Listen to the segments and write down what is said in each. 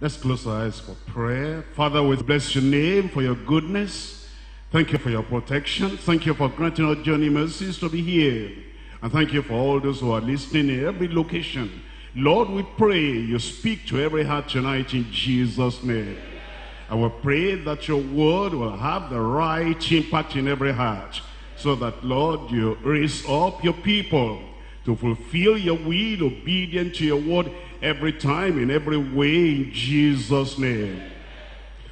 Let's close our eyes for prayer. Father, we bless your name for your goodness. Thank you for your protection. Thank you for granting our journey mercies to be here. And thank you for all those who are listening in every location. Lord, we pray you speak to every heart tonight in Jesus' name. I will pray that your word will have the right impact in every heart. So that, Lord, you raise up your people to fulfill your will, obedient to your word every time, in every way, in Jesus' name.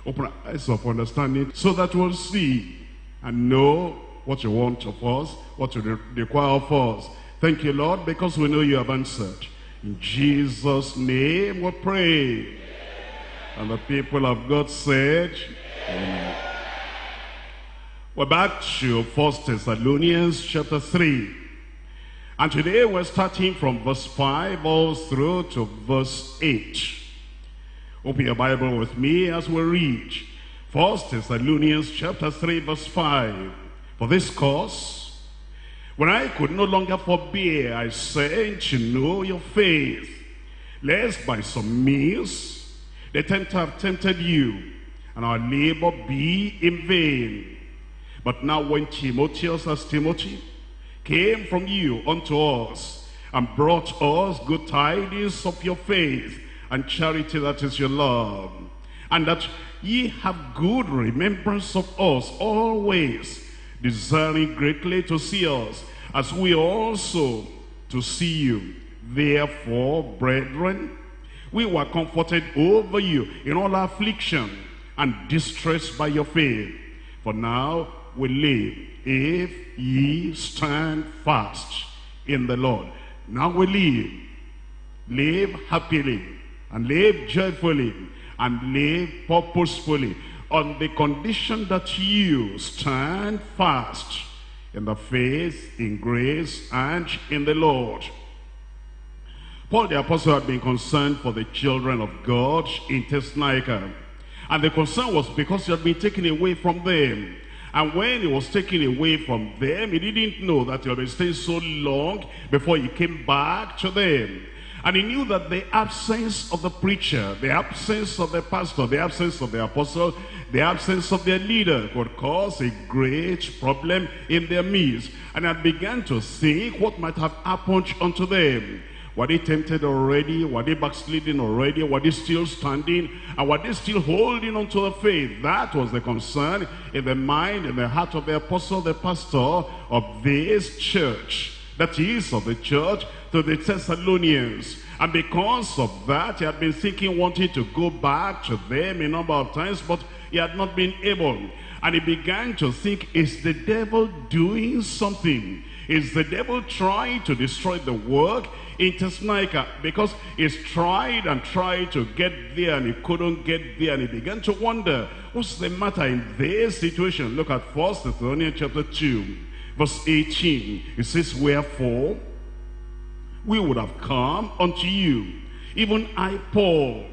Open eyes of understanding so that we'll see and know what you want of us, what you require of us. Thank you, Lord, because we know you have answered. In Jesus' name we pray. And the people of God said, Amen. We're back to 1 Thessalonians chapter 3. And today we're starting from verse 5 all through to verse 8. Open your Bible with me as we read. 1 Thessalonians chapter 3 verse 5. For this cause, when I could no longer forbear, I sent to know your faith, lest by some means the tempter have tempted you, and our labor be in vain. But now when Timotheus as Timothy came from you unto us, and brought us good tidings of your faith, and charity that is your love, and that ye have good remembrance of us always, desiring greatly to see us, as we also to see you. Therefore, brethren, we were comforted over you in all affliction and distress by your faith. For now we live if ye stand fast in the Lord. Now we live. Live happily and live joyfully and live purposefully on the condition that you stand fast in the faith, in grace, and in the Lord. Paul the apostle had been concerned for the children of God in Thessalonica. And the concern was because he had been taken away from them. And when he was taken away from them, he didn't know that he would be staying so long before he came back to them. And he knew that the absence of the preacher, the absence of the pastor, the absence of the apostle, the absence of their leader could cause a great problem in their midst. And I began to think what might have happened unto them. Were they tempted already? Were they backsliding already? Were they still standing? And were they still holding on to the faith? That was the concern in the mind and the heart of the apostle, the pastor of this church. That is of the church to the Thessalonians. And because of that, he had been thinking, wanting to go back to them a number of times, but he had not been able. And he began to think, is the devil doing something? Is the devil trying to destroy the work in Thessalonica? Uh, because he's tried and tried to get there and he couldn't get there and he began to wonder, what's the matter in this situation? Look at 1 Thessalonians chapter 2, verse 18. It says, Wherefore we would have come unto you, even I, Paul,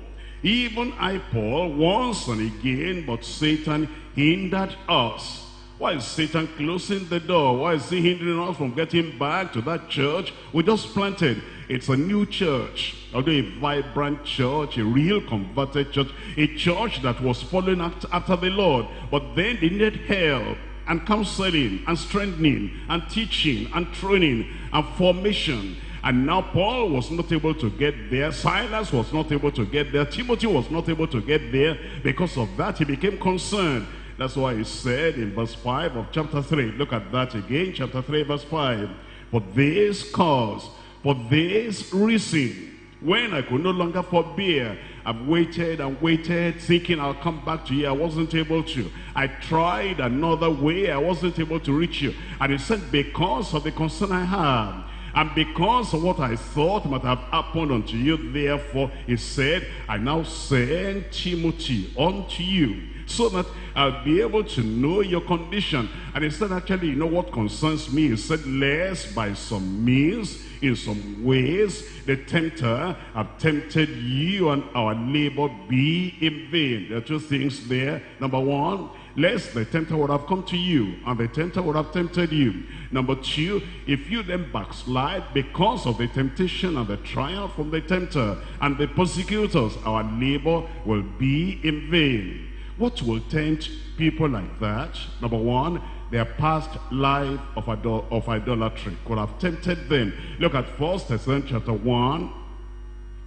even I, Paul, once and again, but Satan hindered us why is Satan closing the door? Why is he hindering us from getting back to that church we just planted? It's a new church, although a vibrant church, a real converted church, a church that was following after the Lord. But then they needed help and counseling and strengthening and teaching and training and formation. And now Paul was not able to get there. Silas was not able to get there. Timothy was not able to get there. Because of that, he became concerned. That's why he said in verse 5 of chapter 3. Look at that again, chapter 3, verse 5. For this cause, for this reason, when I could no longer forbear, I've waited and waited, thinking I'll come back to you. I wasn't able to. I tried another way. I wasn't able to reach you. And he said, because of the concern I have, and because of what I thought might have happened unto you, therefore, he said, I now send Timothy unto you, so that I'll be able to know your condition. And he said, actually, you know what concerns me? He said, lest by some means, in some ways, the tempter have tempted you and our labor be in vain. There are two things there. Number one, lest the tempter would have come to you and the tempter would have tempted you. Number two, if you then backslide because of the temptation and the trial from the tempter and the persecutors, our labor will be in vain. What will tempt people like that? Number one, their past life of, idol of idolatry could have tempted them. Look at First Thessalonians chapter 1.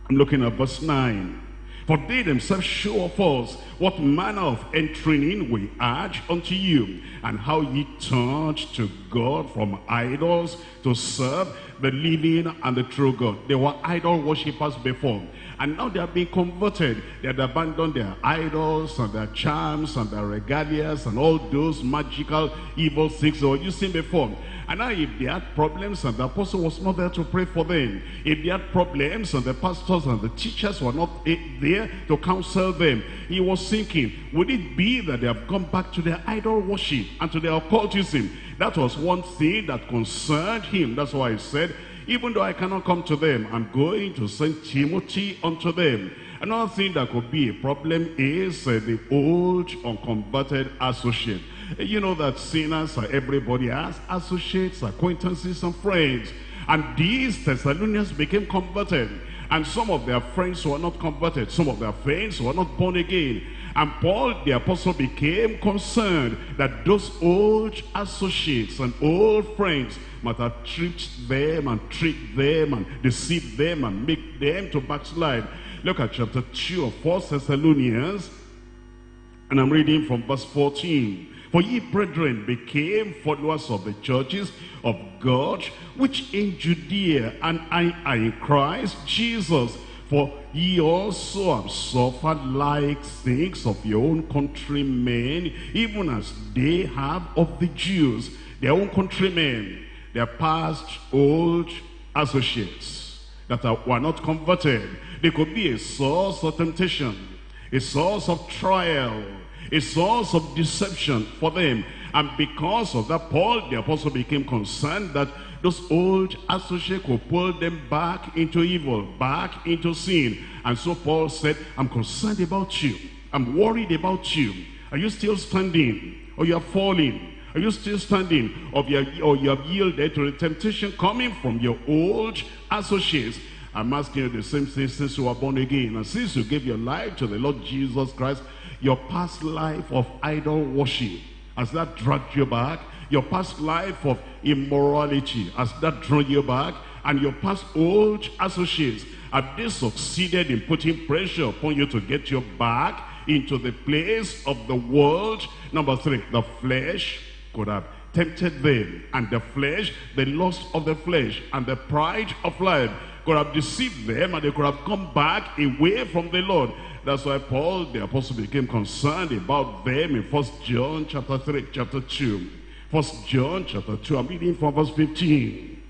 I'm looking at verse 9. For they themselves show of us what manner of entering in we urge unto you, and how ye turned to God from idols to serve the living and the true God. They were idol worshippers before. And now they are being converted. They had abandoned their idols and their charms and their regalias and all those magical evil things they were using before. And now if they had problems and the apostle was not there to pray for them, if they had problems and the pastors and the teachers were not eh, there to counsel them, he was thinking, would it be that they have gone back to their idol worship and to their occultism? That was one thing that concerned him. That's why he said, even though I cannot come to them, I'm going to send Timothy unto them. Another thing that could be a problem is uh, the old unconverted associate. You know that sinners, uh, everybody has associates, acquaintances, and friends. And these Thessalonians became converted. And some of their friends were not converted. Some of their friends were not born again. And Paul the apostle became concerned that those old associates and old friends might have tricked them and tricked them and deceived them and make them to backslide. Look at chapter 2 of 1 Thessalonians. And I'm reading from verse 14. For ye, brethren, became followers of the churches of God, which in Judea and I are in Christ Jesus. For ye also have suffered like things of your own countrymen, even as they have of the Jews, their own countrymen, their past old associates that are, were not converted. They could be a source of temptation, a source of trial, a source of deception for them. And because of that, Paul the apostle became concerned that those old associates will pull them back into evil, back into sin. And so Paul said, I'm concerned about you. I'm worried about you. Are you still standing? Or you are falling? Are you still standing? Or you, have yielded to the temptation coming from your old associates? I'm asking you the same thing since you were born again. And since you gave your life to the Lord Jesus Christ, your past life of idol worship, has that dragged you back? Your past life of immorality, has that drawn you back? And your past old associates, have they succeeded in putting pressure upon you to get you back into the place of the world? Number three, the flesh could have tempted them. And the flesh, the lust of the flesh, and the pride of life could have deceived them and they could have come back away from the Lord. That's why Paul, the apostle, became concerned about them in First John chapter 3, chapter 2. First John chapter 2, I'm reading from verse 15.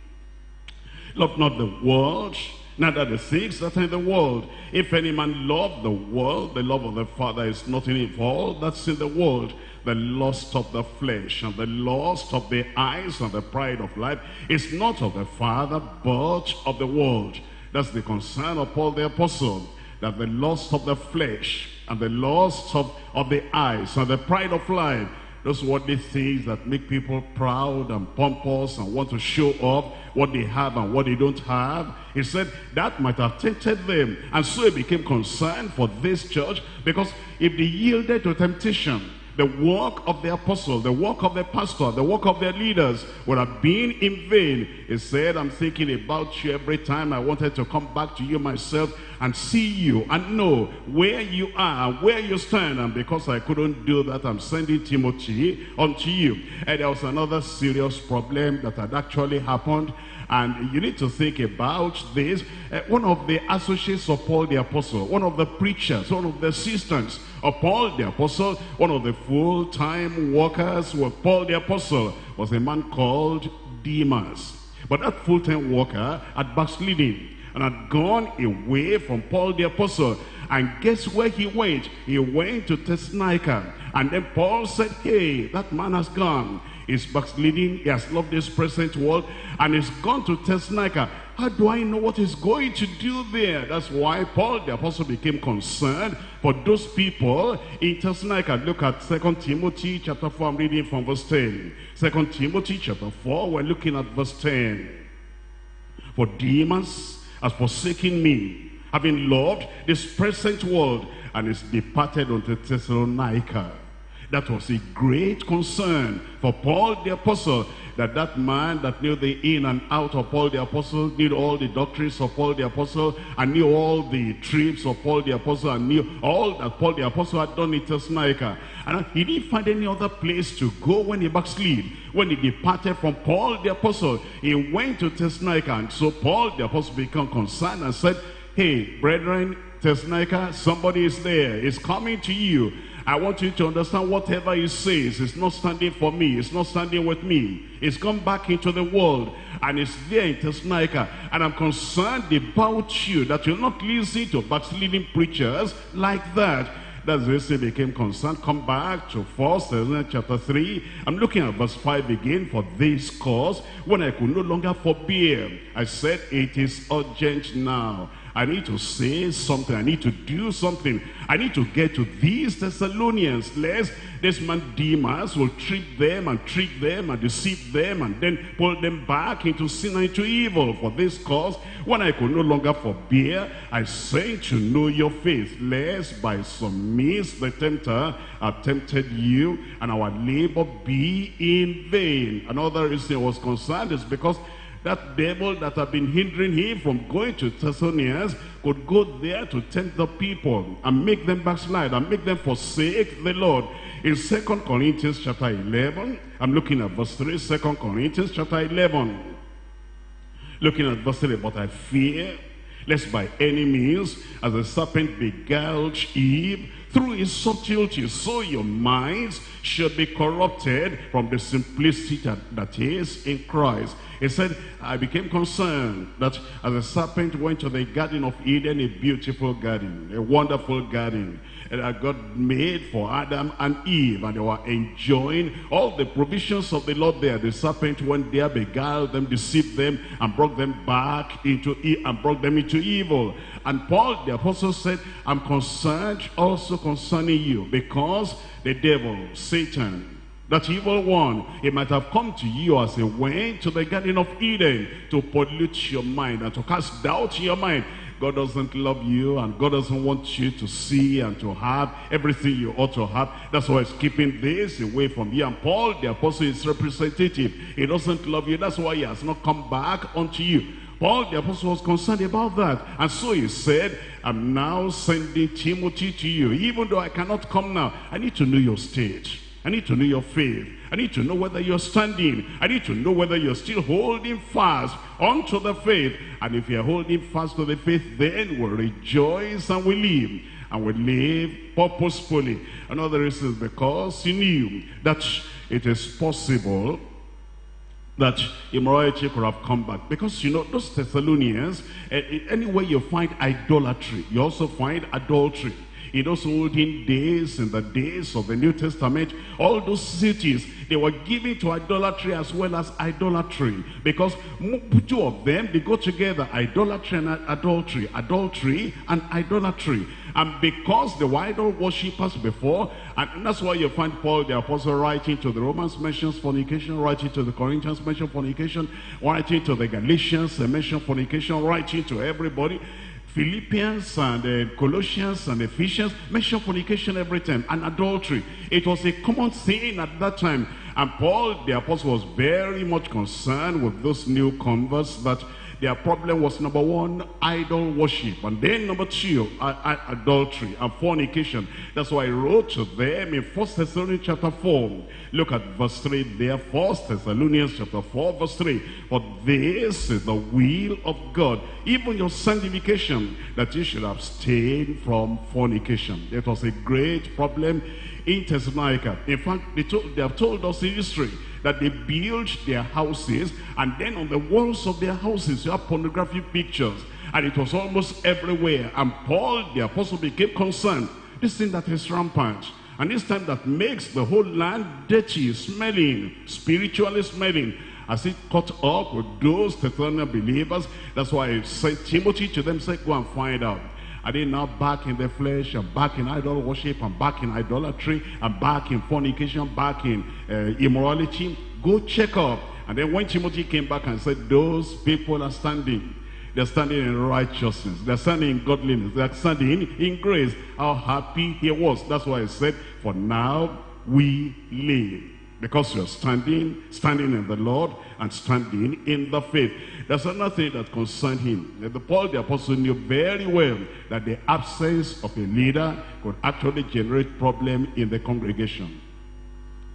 Love not the world, neither the things that are in the world. If any man love the world, the love of the Father is not in him. For all that's in the world, the lust of the flesh and the lust of the eyes and the pride of life is not of the Father, but of the world. That's the concern of Paul the Apostle, that the lust of the flesh and the lust of, of the eyes and the pride of life those worldly things that make people proud and pompous and want to show off what they have and what they don't have. He said that might have tempted them. And so he became concerned for this church because if they yielded to temptation, the work of the apostle, the work of the pastor, the work of their leaders would have been in vain. He said, I'm thinking about you every time I wanted to come back to you myself and see you and know where you are, where you stand. And because I couldn't do that, I'm sending Timothy unto you. And there was another serious problem that had actually happened and you need to think about this. Uh, one of the associates of Paul the Apostle, one of the preachers, one of the assistants of Paul the Apostle, one of the full-time workers with Paul the Apostle was a man called Demas. But that full-time worker had backslidden and had gone away from Paul the Apostle. And guess where he went? He went to Thessalonica. And then Paul said, hey, that man has gone. He's backsliding. He has loved this present world. And he's gone to Thessalonica. How do I know what he's going to do there? That's why Paul the apostle became concerned for those people in Thessalonica. Look at Second Timothy chapter 4. I'm reading from verse 10. 2 Timothy chapter 4. We're looking at verse 10. For Demas has forsaken me, having loved this present world, and is departed unto Thessalonica. That was a great concern for Paul the apostle that that man that knew the in and out of Paul the apostle, knew all the doctrines of Paul the apostle, and knew all the trips of Paul the apostle, and knew all that Paul the apostle had done in Thessalonica. And he didn't find any other place to go when he backslid. When he departed from Paul the apostle, he went to Thessalonica. And so Paul the apostle became concerned and said, Hey, brethren, Thessalonica, somebody is there. He's coming to you. I want you to understand whatever he says is not standing for me. It's not standing with me. It's gone back into the world. And it's there in Thessalonica. And I'm concerned about you that you're not listening to backsliding preachers like that. That's the reason he became concerned. Come back to 1 Thessalonians chapter 3. I'm looking at verse 5 again. For this cause, when I could no longer forbear, I said, it is urgent now. I need to say something. I need to do something. I need to get to these Thessalonians. Lest this man Demas will trick them and trick them and deceive them and then pull them back into sin and into evil. For this cause, when I could no longer forbear, I say to know your faith, lest by some means the tempter have tempted you and our labor be in vain. Another reason I was concerned is because that devil that had been hindering him from going to Thessalonians could go there to tempt the people and make them backslide and make them forsake the Lord. In Second Corinthians chapter 11, I'm looking at verse 3, 2 Corinthians chapter 11. Looking at verse 3, but I fear lest by any means, as the serpent beguiled Eve through his subtlety, so your minds should be corrupted from the simplicity that, that is in Christ. He said, I became concerned that as the serpent went to the Garden of Eden, a beautiful garden, a wonderful garden, that God made for Adam and Eve, and they were enjoying all the provisions of the Lord there. The serpent went there, beguiled them, deceived them, and brought them back into and brought them into evil. And Paul, the apostle, said, I'm concerned also concerning you, because the devil, Satan, that evil one, he might have come to you as he went to the Garden of Eden to pollute your mind and to cast doubt in your mind. God doesn't love you and God doesn't want you to see and to have everything you ought to have. That's why he's keeping this away from you. And Paul, the apostle, is representative. He doesn't love you. That's why he has not come back unto you. Paul, the apostle, was concerned about that. And so he said, I'm now sending Timothy to you. Even though I cannot come now, I need to know your state. I need to know your faith. I need to know whether you're standing. I need to know whether you're still holding fast onto the faith. And if you're holding fast to the faith, then we'll rejoice and we live. And we live purposefully. Another reason is because he knew that it is possible that immorality could have come back. Because, you know, those Thessalonians, eh, anywhere you find idolatry, you also find adultery in those olden days, in the days of the New Testament, all those cities, they were given to idolatry as well as idolatry. Because two of them, they go together, idolatry and adultery, adultery and idolatry. And because the idol worshippers before, and that's why you find Paul the apostle writing to the Romans mentions fornication, writing to the Corinthians mention fornication, writing to the Galatians mention fornication, writing to everybody. Philippians and uh, Colossians and Ephesians mention fornication every time and adultery. It was a common sin at that time. And Paul, the apostle, was very much concerned with those new converts that their problem was number one, idol worship. And then number two, adultery and fornication. That's why I wrote to them in 1 Thessalonians chapter 4. Look at verse 3 there. 1 Thessalonians chapter 4 verse 3. For this is the will of God, even your sanctification, that you should abstain from fornication. It was a great problem in Thessalonica. In fact, they, told, they have told us in history that they build their houses and then on the walls of their houses you have pornographic pictures And it was almost everywhere. And Paul, the apostle, became concerned. This thing that is rampant. And this time that makes the whole land dirty, smelling, spiritually smelling. As it caught up with those Thessalonian believers, that's why I sent Timothy to them, say, go and find out. Are they now back in the flesh and back in idol worship and back in idolatry and back in fornication, back in uh, immorality? Go check up. And then when Timothy came back and said, those people are standing. They're standing in righteousness. They're standing in godliness. They're standing in grace. How happy he was. That's why I said, for now we live. Because you're standing, standing in the Lord and standing in the faith. There's another thing that concerned him. The Paul the apostle knew very well that the absence of a leader could actually generate problem in the congregation.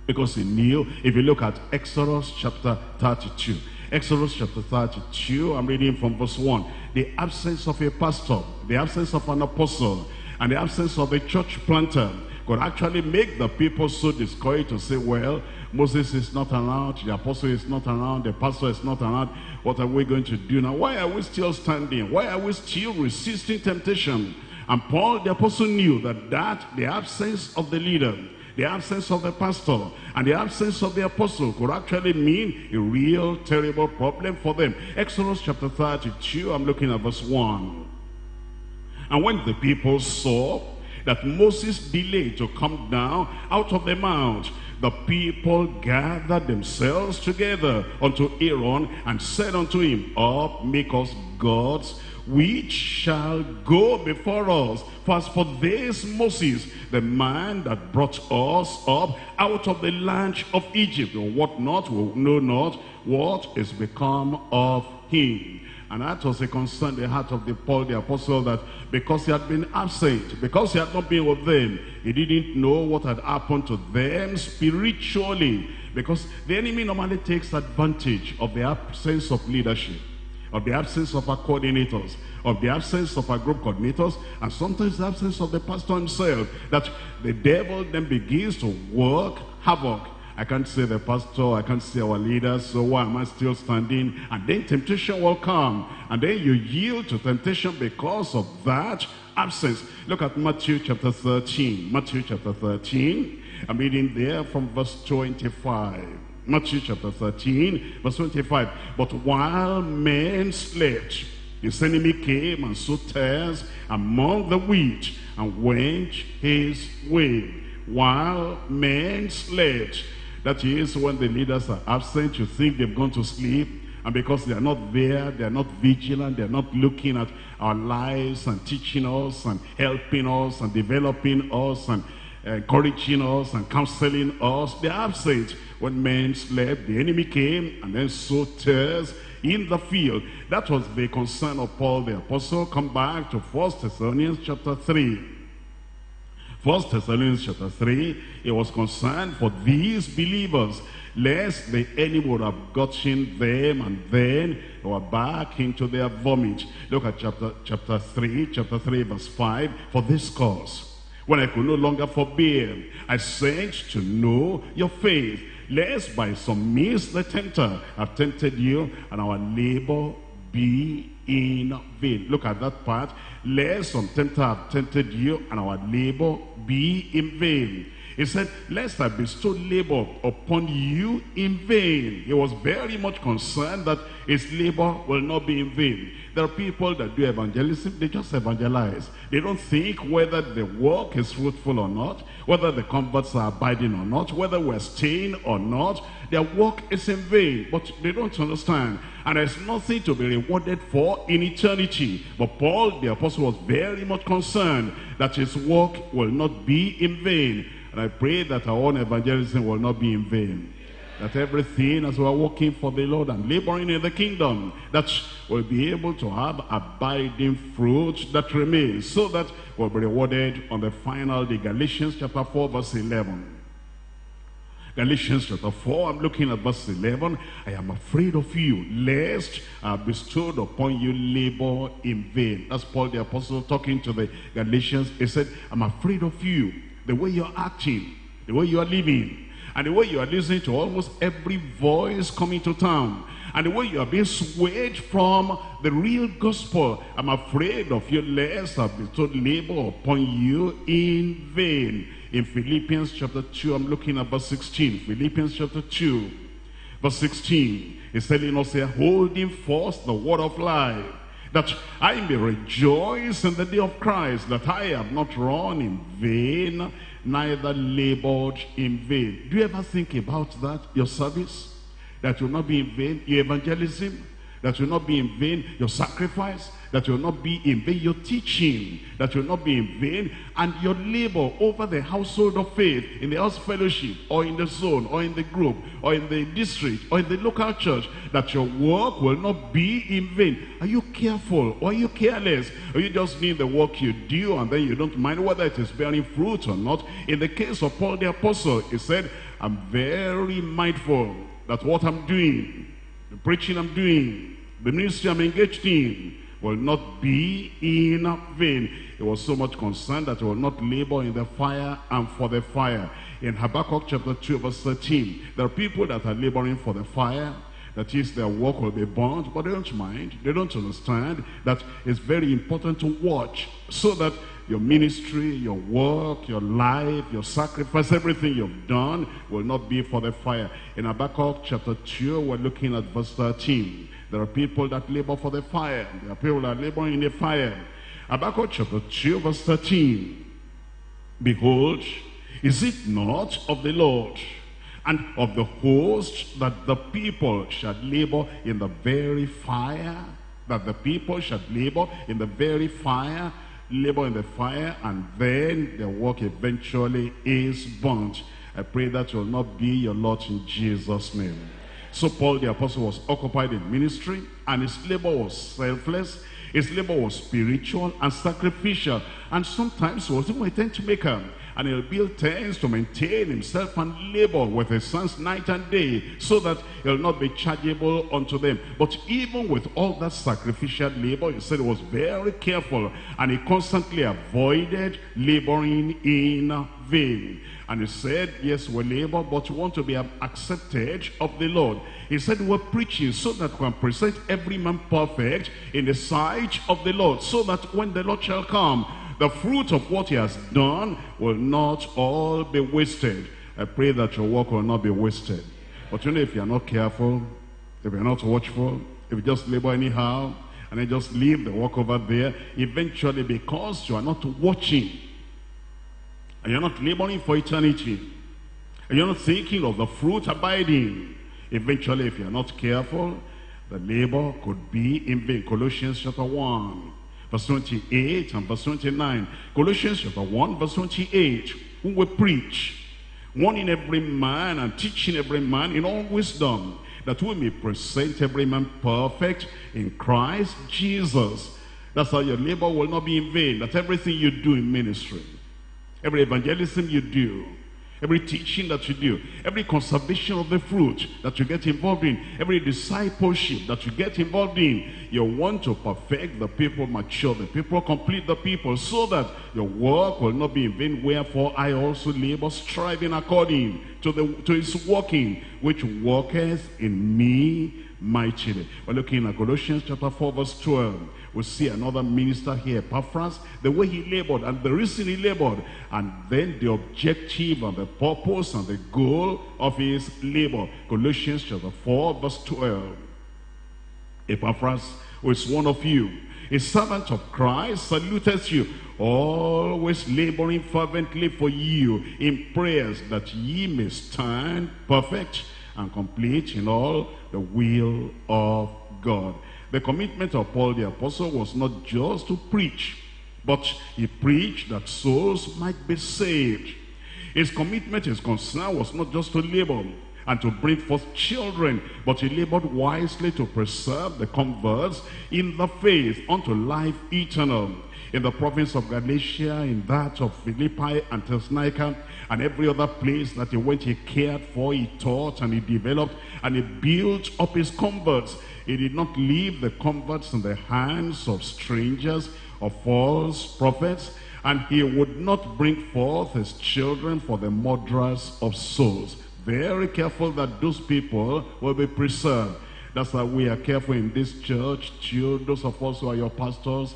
Because he knew, if you look at Exodus chapter 32, Exodus chapter 32, I'm reading from verse 1. The absence of a pastor, the absence of an apostle, and the absence of a church planter could actually make the people so discouraged to say, well, Moses is not around, the apostle is not around, the pastor is not around. What are we going to do now? Why are we still standing? Why are we still resisting temptation? And Paul, the apostle, knew that that, the absence of the leader, the absence of the pastor, and the absence of the apostle could actually mean a real terrible problem for them. Exodus chapter 32, I'm looking at verse 1. And when the people saw that Moses delayed to come down out of the mount, the people gathered themselves together unto Aaron and said unto him, Up, make us gods, which shall go before us. For as for this Moses, the man that brought us up out of the land of Egypt, or what not, we know not what is become of him. And that was a concern the heart of the Paul the apostle that because he had been absent, because he had not been with them, he didn't know what had happened to them spiritually. Because the enemy normally takes advantage of the absence of leadership, of the absence of our coordinators, of the absence of our group coordinators, and sometimes the absence of the pastor himself, that the devil then begins to work havoc I can't see the pastor, I can't see our leaders, so why am I still standing? And then temptation will come. And then you yield to temptation because of that absence. Look at Matthew chapter 13. Matthew chapter 13. I'm reading there from verse 25. Matthew chapter 13, verse 25. But while men slept, his enemy came and sowed tares among the wheat and went his way. While men slept, that is when the leaders are absent, you think they've gone to sleep. And because they are not there, they are not vigilant, they are not looking at our lives and teaching us and helping us and developing us and encouraging us and counseling us. They are absent. When men slept, the enemy came and then sowed tares in the field. That was the concern of Paul the apostle. Come back to First Thessalonians chapter 3. First Thessalonians chapter 3, he was concerned for these believers, lest the enemy would have gotten them and then they were back into their vomit. Look at chapter, chapter 3, chapter 3 verse 5. For this cause, when I could no longer forbear, I sent to know your faith, lest by some means the tempter have tempted you, and our labor be in vain. Look at that part. Lest some tempter have tempted you, and our labor be in vain. He said, lest I bestow labor upon you in vain. He was very much concerned that his labor will not be in vain. There are people that do evangelism, they just evangelize. They don't think whether the work is fruitful or not, whether the converts are abiding or not, whether we're staying or not. Their work is in vain, but they don't understand. And there's nothing to be rewarded for in eternity. But Paul, the apostle, was very much concerned that his work will not be in vain. And I pray that our own evangelism will not be in vain. That everything as we are working for the Lord and laboring in the kingdom, that we'll be able to have abiding fruit that remains, so that we'll be rewarded on the final day. Galatians chapter 4 verse 11. Galatians chapter 4, I'm looking at verse 11. I am afraid of you, lest I bestowed upon you labor in vain. That's Paul the apostle talking to the Galatians. He said, I'm afraid of you, the way you're acting, the way you are living. and the way you are listening to almost every voice coming to town, and the way you are being swayed from the real gospel, I'm afraid of you lest I've bestowed labor upon you in vain. In Philippians chapter 2, I'm looking at verse 16. Philippians chapter 2, verse 16. He's telling us here, holding fast the word of life, that I may rejoice in the day of Christ, that I have not run in vain, neither labored in vain. Do you ever think about that, your service? That will not be in vain, your evangelism? That will not be in vain, your sacrifice? That will not be in vain, your teaching? That will not be in vain, and your labor over the household of faith, in the house fellowship, or in the zone, or in the group, or in the district, or in the local church, that your work will not be in vain. Are you careful, or are you careless? Or you just need the work you do, and then you don't mind whether it is bearing fruit or not? In the case of Paul the Apostle, he said, I'm very mindful that what I'm doing, the preaching I'm doing, the ministry I'm engaged in, will not be in vain. He was so much concerned that he will not labor in the fire and for the fire. In Habakkuk chapter 2 verse 13, there are people that are laboring for the fire, that is their work will be burnt, but they don't mind. They don't understand that it's very important to watch so that your ministry, your work, your life, your sacrifice, everything you've done will not be for the fire. In Habakkuk chapter 2, we're looking at verse 13. There are people that labor for the fire. There are people that labor in the fire. Habakkuk chapter 2, verse 13. Behold, is it not of the Lord and of the host that the people shall labor in the very fire? That the people shall labor in the very fire, labor in the fire, and then their work eventually is burnt. I pray that will not be your lot in Jesus' name. So Paul the apostle was occupied in ministry, and his labor was selfless, his labor was spiritual and sacrificial, and sometimes was even a tent maker and he'll build tents to maintain himself and labor with his sons night and day so that he'll not be chargeable unto them. But even with all that sacrificial labor, he said he was very careful and he constantly avoided laboring in vain. And he said, yes, we labor, but we want to be accepted of the Lord. He said, we're preaching so that we can present every man perfect in the sight of the Lord, so that when the Lord shall come, the fruit of what he has done will not all be wasted. I pray that your work will not be wasted. But you know, if you're not careful, if you're not watchful, if you just labor anyhow, and then just leave the work over there, eventually because you are not watching, and you're not laboring for eternity, and you're not thinking of the fruit abiding, eventually if you're not careful, the labor could be in vain. Colossians chapter 1, verse 28 and verse 29. Colossians chapter 1, verse 28. Who will preach, warning every man and teaching every man in all wisdom, that we may present every man perfect in Christ Jesus. That's how your labor will not be in vain. That everything you do in ministry, every evangelism you do, every teaching that you do, every conservation of the fruit that you get involved in, every discipleship that you get involved in, you want to perfect the people, mature the people, complete the people, so that your work will not be in vain. Wherefore I also labor, striving according to, the, to his working, which worketh in me mightily. We're looking at Colossians chapter 4, verse 12 we see another minister here, Epaphras, the way he labored and the reason he labored, and then the objective and the purpose and the goal of his labor. Colossians chapter 4, verse 12. Epaphras, who is one of you, a servant of Christ, saluteth you, always laboring fervently for you in prayers that ye may stand perfect and complete in all the will of God. The commitment of Paul the apostle was not just to preach, but he preached that souls might be saved. His commitment, his concern was not just to labor and to bring forth children, but he labored wisely to preserve the converts in the faith unto life eternal. In the province of Galatia, in that of Philippi and Thessalonica, and every other place that he went, he cared for, he taught, and he developed, and he built up his converts. He did not leave the converts in the hands of strangers or false prophets, and he would not bring forth his children for the murderers of souls. Very careful that those people will be preserved. That's why we are careful in this church. Those of us who are your pastors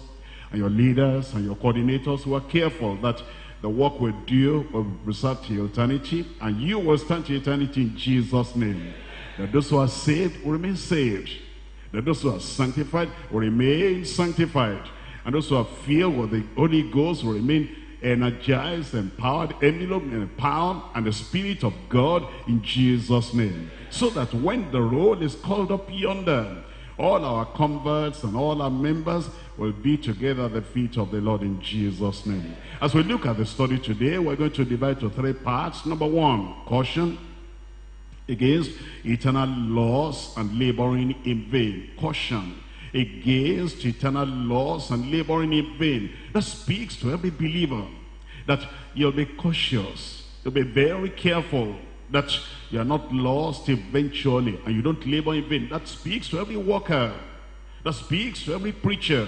and your leaders and your coordinators who are careful that the work we do will preserved to eternity and you will stand to eternity in Jesus' name. That those who are saved will remain saved. That those who are sanctified will remain sanctified. And those who are filled with the Holy Ghost will remain energized, empowered, enveloped, and empowered, and the Spirit of God in Jesus' name. So that when the roll is called up yonder, all our converts and all our members will be together the feet of the Lord in Jesus' name. As we look at the study today, we're going to divide to three parts. Number one, caution against eternal loss and laboring in vain. Caution against eternal loss and laboring in vain. That speaks to every believer that you'll be cautious, you'll be very careful that you are not lost eventually and you don't labor in vain. That speaks to every worker, that speaks to every preacher,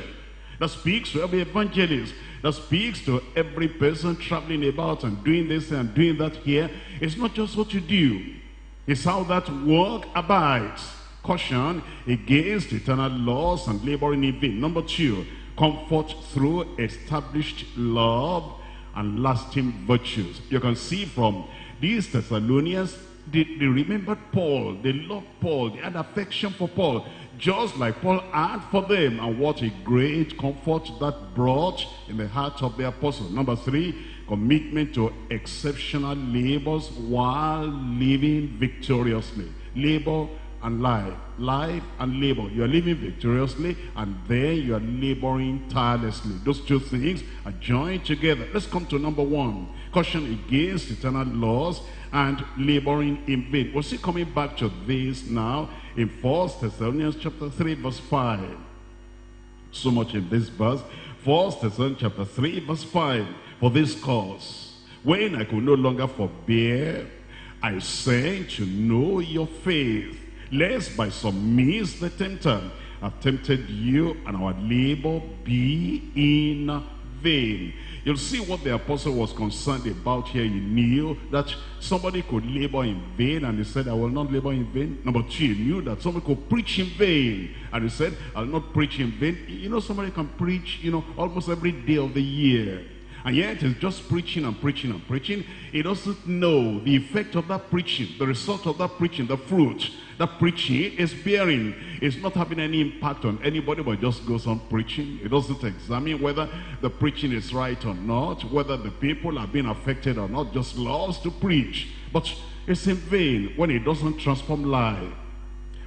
that speaks to every evangelist, that speaks to every person traveling about and doing this and doing that here. It's not just what you do, it's how that work abides. Caution against eternal loss and laboring in vain. Number two, comfort through established love and lasting virtues. You can see from these Thessalonians, they, they remembered Paul, they loved Paul, they had affection for Paul, just like Paul had for them. And what a great comfort that brought in the heart of the apostle. Number three, commitment to exceptional labors while living victoriously. Labor and life. Life and labor. You are living victoriously and then you are laboring tirelessly. Those two things are joined together. Let's come to number one. Caution against eternal laws and laboring in vain. We'll see coming back to this now in 1 Thessalonians chapter 3 verse 5. So much in this verse. 1 Thessalonians chapter 3 verse 5. For this cause, when I could no longer forbear, I sent to know your faith lest by some means the tempter have tempted you and our labor be in vain. You'll see what the apostle was concerned about here. He knew that somebody could labor in vain and he said, I will not labor in vain. Number two, he knew that somebody could preach in vain and he said, I'll not preach in vain. You know, somebody can preach, you know, almost every day of the year. And yet he's just preaching and preaching and preaching. He doesn't know the effect of that preaching, the result of that preaching, the fruit that preaching is bearing. It's not having any impact on anybody, but just goes on preaching. It doesn't examine whether the preaching is right or not, whether the people are being affected or not, just loves to preach. But it's in vain when it doesn't transform life,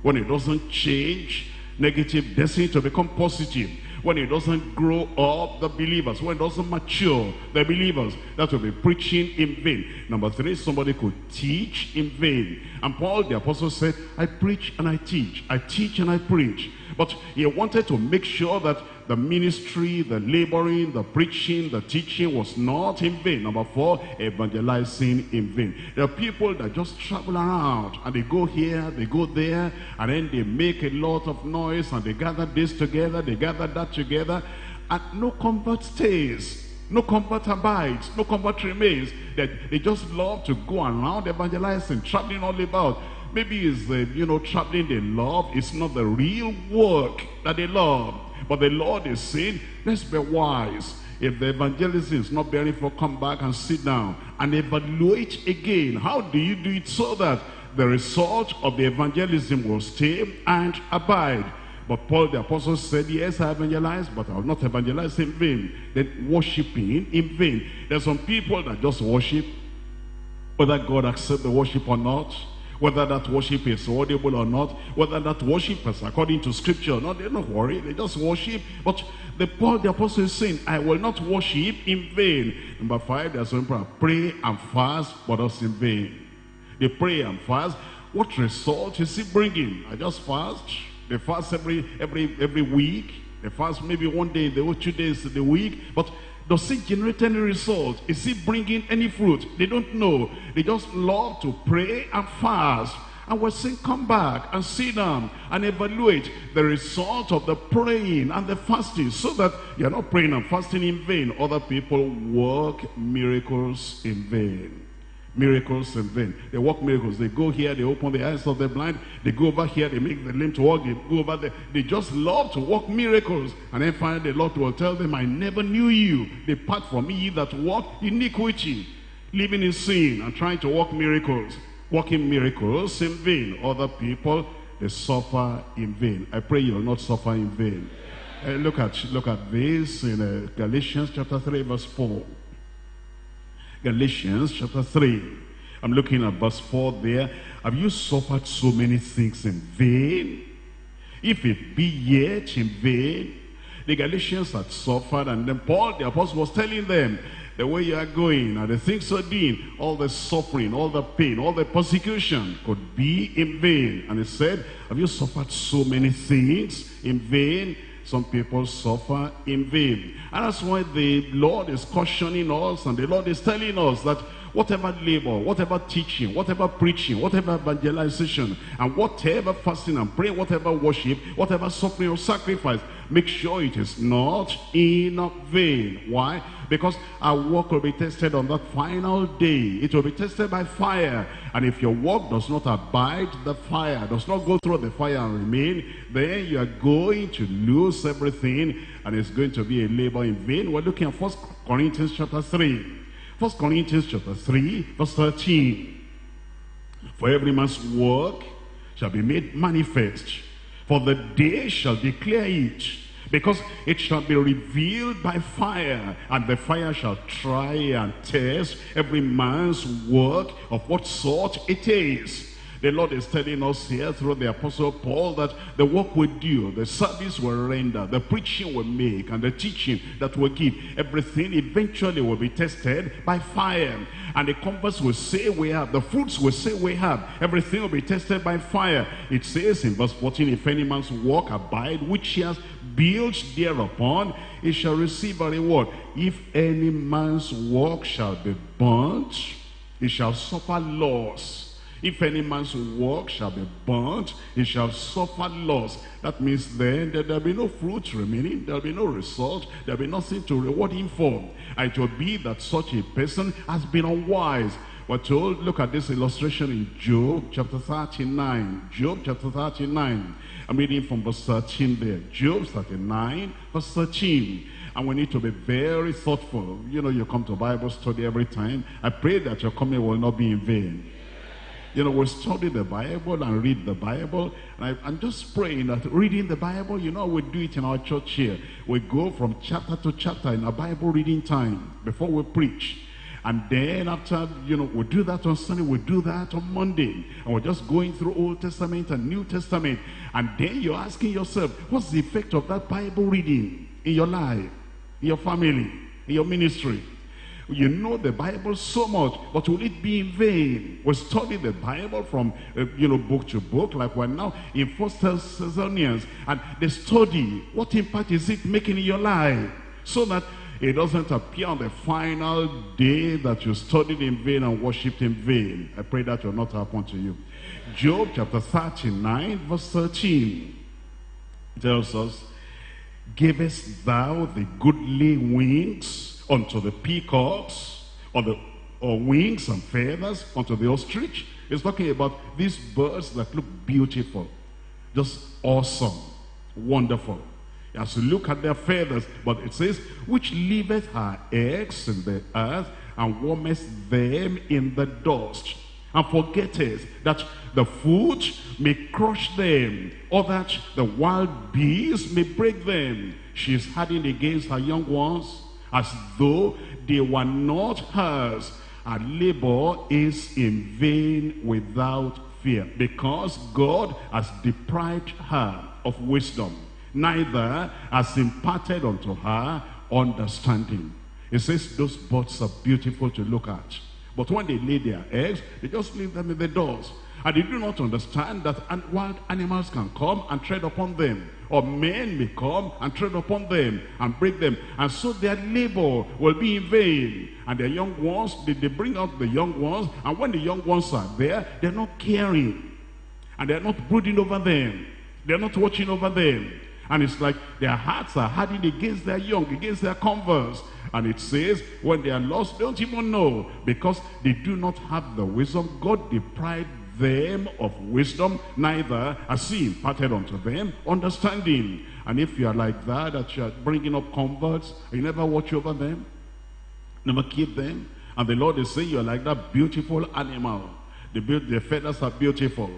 when it doesn't change negative destiny to become positive when it doesn't grow up the believers, when it doesn't mature the believers, that will be preaching in vain. Number three, somebody could teach in vain. And Paul the apostle said, I preach and I teach. I teach and I preach. But he wanted to make sure that the ministry, the laboring, the preaching, the teaching was not in vain. Number four, evangelizing in vain. There are people that just travel around and they go here, they go there, and then they make a lot of noise and they gather this together, they gather that together, and no comfort stays. No comfort abides, no comfort remains. That they just love to go around evangelizing, traveling all about. Maybe it's, uh, you know, traveling they love. It's not the real work that they love. But the Lord is saying, let's be wise. If the evangelism is not bearing for, come back and sit down and evaluate again. How do you do it so that the result of the evangelism will stay and abide? But Paul the apostle said, yes, I evangelize, but I will not evangelize in vain. Then worshiping in vain. There's some people that just worship, whether God accept the worship or not whether that worship is audible or not, whether that worship is according to scripture or not, they don't worry, they just worship. But the Paul the apostle is saying, I will not worship in vain. Number five, there's one prayer, pray and fast, but not in vain. They pray and fast. What result is he bringing? I just fast. They fast every every every week. They fast maybe one day, they two days the week. But does it generate any result? Is it bringing any fruit? They don't know. They just love to pray and fast. And we're saying, come back and sit down and evaluate the result of the praying and the fasting so that you're not praying and fasting in vain. Other people work miracles in vain. Miracles in vain. They work miracles. They go here, they open the eyes of the blind. They go over here, they make the lame to walk. They go over there. They just love to work miracles. And then finally the Lord will tell them, I never knew you. Depart from me, that walk iniquity. Living in sin and trying to work miracles. Working miracles in vain. Other people, they suffer in vain. I pray you will not suffer in vain. Uh, look at look at this in uh, Galatians chapter 3 verse 4. Galatians chapter 3. I'm looking at verse 4 there. Have you suffered so many things in vain? If it be yet in vain, the Galatians had suffered and then Paul the apostle was telling them the way you are going and the things you're doing, all the suffering, all the pain, all the persecution could be in vain. And he said, have you suffered so many things in vain? Some people suffer in vain. And that's why the Lord is cautioning us and the Lord is telling us that whatever labor, whatever teaching, whatever preaching, whatever evangelization, and whatever fasting and praying, whatever worship, whatever suffering or sacrifice, make sure it is not in vain. Why? Because our work will be tested on that final day. It will be tested by fire. And if your work does not abide the fire, does not go through the fire and remain, then you are going to lose everything and it's going to be a labor in vain. We're looking at First Corinthians chapter 3. First Corinthians chapter 3, verse 13. For every man's work shall be made manifest, for the day shall declare it, because it shall be revealed by fire, and the fire shall try and test every man's work of what sort it is. The Lord is telling us here through the Apostle Paul that the work we do, the service we render, the preaching we make, and the teaching that we give, everything eventually will be tested by fire. And the compass will say we have, the fruits will say we have, everything will be tested by fire. It says in verse 14, if any man's work abide, which he has built thereupon, he shall receive a reward. If any man's work shall be burnt, he shall suffer loss. If any man's work shall be burnt, he shall suffer loss. That means then that there'll be no fruit remaining, there'll be no result, there'll be nothing to reward him for. And it will be that such a person has been unwise. We're told, look at this illustration in Job chapter 39. Job chapter 39. I'm reading from verse 13 there. Job 39, verse 13. And we need to be very thoughtful. You know, you come to Bible study every time. I pray that your coming will not be in vain. You know, we study the Bible and read the Bible. And I, am just praying that reading the Bible, you know, we do it in our church here. We go from chapter to chapter in our Bible reading time before we preach. And then after, you know, we do that on Sunday, we do that on Monday. And we're just going through Old Testament and New Testament. And then you're asking yourself, what's the effect of that Bible reading in your life, in your family, in your ministry? You know the Bible so much, but will it be in vain? We study the Bible from, uh, you know, book to book, like we're now in First Thessalonians. And the study, what impact is it making in your life? So that it doesn't appear on the final day that you studied in vain and worshipped in vain. I pray that will not happen to you. Job chapter 39, verse 13 tells us, Givest thou the goodly wings unto the peacocks, or the or wings and feathers unto the ostrich. It's talking about these birds that look beautiful, just awesome, wonderful. As you look at their feathers, but it says, which leaveth her eggs in the earth and warmeth them in the dust, and forgetteth that the foot may crush them, or that the wild beasts may break them. She is hardened against her young ones, as though they were not hers. Her labor is in vain without fear, because God has deprived her of wisdom, neither has imparted unto her understanding. It says those birds are beautiful to look at. But when they lay their eggs, they just leave them in the doors. And they do not understand that wild animals can come and tread upon them. Or men may come and tread upon them and break them. And so their labor will be in vain. And their young ones, they, they bring out the young ones. And when the young ones are there, they're not caring. And they're not brooding over them. They're not watching over them. And it's like their hearts are hardened against their young, against their converse. And it says, when they are lost, don't even know because they do not have the wisdom. God deprived them of wisdom, neither has he imparted unto them understanding. And if you are like that, that you are bringing up converts, you never watch over them, never keep them, and the Lord is saying you are like that beautiful animal. The, the feathers are beautiful,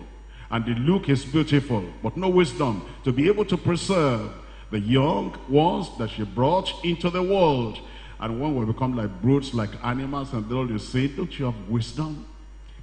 and the look is beautiful, but no wisdom to be able to preserve the young ones that she brought into the world. And one will become like brutes, like animals, and the Lord is saying, don't you have wisdom?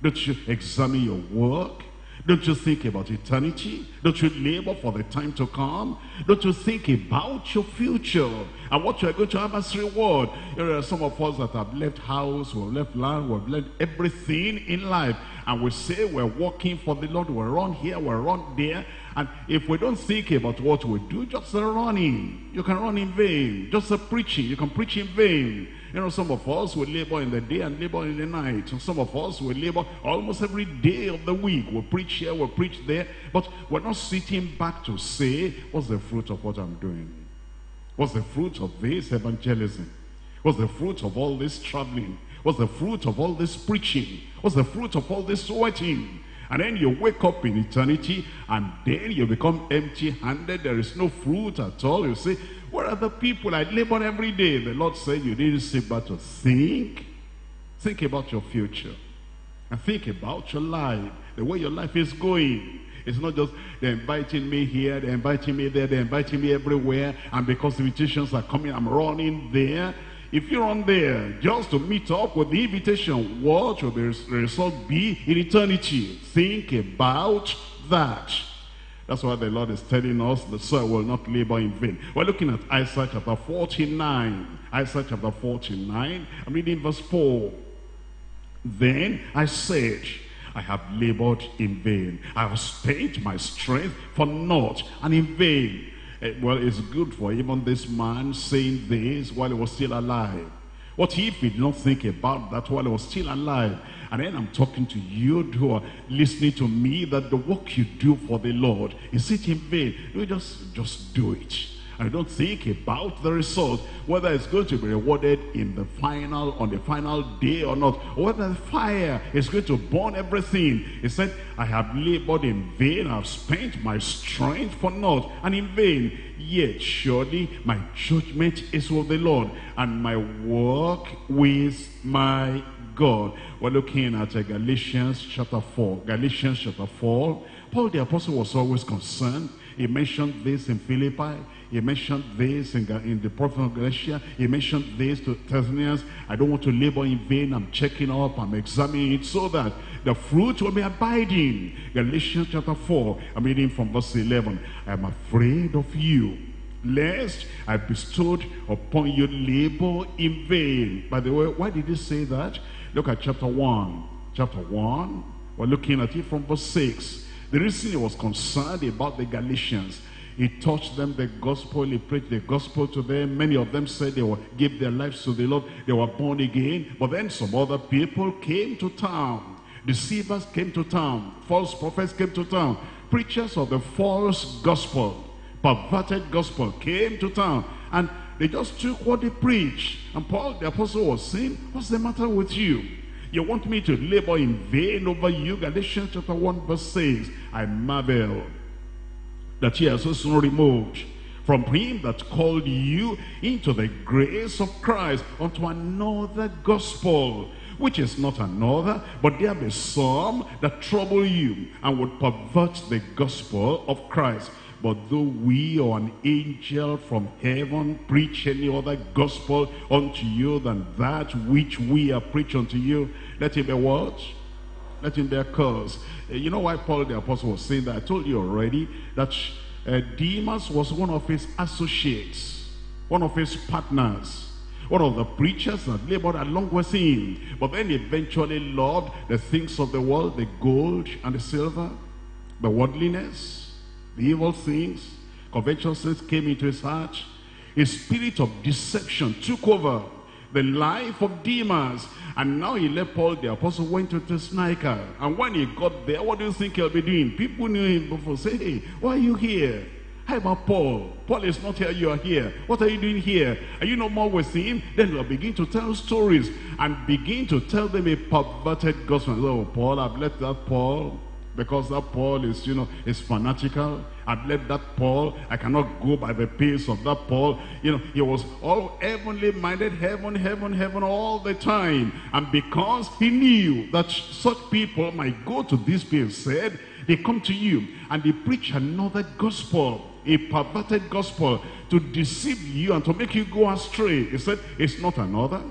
Don't you examine your work? Don't you think about eternity? Don't you labor for the time to come? Don't you think about your future and what you're going to have as reward? There are some of us that have left house, we've left land, we've left everything in life. And we say we're working for the Lord, we're on here, we're on there. And if we don't think about what we do, just running. You can run in vain. Just preaching, you can preach in vain. You know, some of us will labor in the day and labor in the night. And some of us will labor almost every day of the week. We'll preach here, we'll preach there. But we're not sitting back to say, what's the fruit of what I'm doing? What's the fruit of this evangelism? What's the fruit of all this traveling? What's the fruit of all this preaching? What's the fruit of all this sweating? And then you wake up in eternity and then you become empty-handed. There is no fruit at all. You say, where are the people I labor every day? The Lord said you didn't sit but to think. Think about your future. And think about your life. The way your life is going. It's not just they're inviting me here, they're inviting me there, they're inviting me everywhere. And because invitations are coming, I'm running there. If you're on there just to meet up with the invitation, what will the result be in eternity? Think about that. That's why the Lord is telling us the soil will not labor in vain. We're looking at Isaiah chapter 49. Isaiah chapter 49. I'm reading verse 4. Then I said, I have labored in vain. I have spent my strength for naught and in vain. Uh, well, it's good for even this man saying this while he was still alive. What if he did not think about that while he was still alive? And then I'm talking to you who are listening to me that the work you do for the Lord, is it in vain? You just, just do it. And don't think about the result, whether it's going to be rewarded in the final, on the final day or not, or whether the fire is going to burn everything. He said, I have labored in vain, I have spent my strength for naught, and in vain. Yet surely my judgment is with the Lord, and my work with my God. We're looking at uh, Galatians chapter 4. Galatians chapter 4. Paul the apostle was always concerned. He mentioned this in Philippi. He mentioned this in, in the prophet of Galatia. He mentioned this to Thessalonians. I don't want to labor in vain. I'm checking up. I'm examining it so that the fruit will be abiding. Galatians chapter 4. I'm reading from verse 11. I'm afraid of you lest I bestowed upon you labor in vain. By the way, why did he say that? Look at chapter 1. Chapter 1, we're looking at it from verse 6. The reason he was concerned about the Galatians, he taught them the gospel, he preached the gospel to them. Many of them said they would give their lives to the Lord, they were born again. But then some other people came to town. Deceivers came to town. False prophets came to town. Preachers of the false gospel, perverted gospel came to town. And they just took what they preached. And Paul, the apostle, was saying, what's the matter with you? You want me to labor in vain over you? Galatians chapter 1 verse 6. I marvel that ye are so soon removed from him that called you into the grace of Christ unto another gospel, which is not another, but there be some that trouble you and would pervert the gospel of Christ. But though we or an angel from heaven preach any other gospel unto you than that which we are preached unto you, let him be what? Let him be accursed. Uh, you know why Paul the apostle was saying that? I told you already that uh, Demas was one of his associates, one of his partners one of the preachers that labored along with him. But then eventually loved the things of the world, the gold and the silver, the worldliness, the evil things, covetousness came into his heart. A spirit of deception took over the life of Demas. And now he left Paul, the apostle, went to Thessalonica. And when he got there, what do you think he'll be doing? People knew him before. Say, hey, why are you here? How about Paul? Paul is not here, you are here. What are you doing here? Are you no more with him? Then we'll begin to tell stories and begin to tell them a perverted gospel. Oh, Paul, I've let that Paul because that Paul is, you know, is fanatical. I've left that Paul. I cannot go by the pace of that Paul. You know, he was all heavenly minded, heaven, heaven, heaven all the time. And because he knew that such people might go to this place, said, they come to you and they preach another gospel a perverted gospel to deceive you and to make you go astray. He said, it's not another.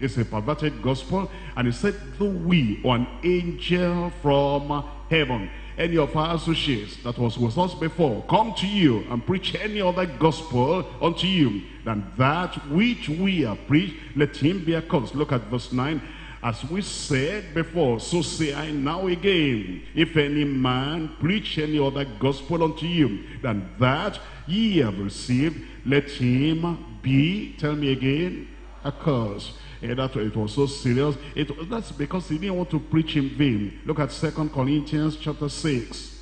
It's a perverted gospel. And he said, though we or an angel from heaven, any of our associates that was with us before, come to you and preach any other gospel unto you than that which we have preached, let him be accursed. Look at verse 9. As we said before, so say I now again, if any man preach any other gospel unto you than that ye have received, let him be, tell me again, accursed. That it was so serious. It, that's because he didn't want to preach in vain. Look at Second Corinthians chapter 6.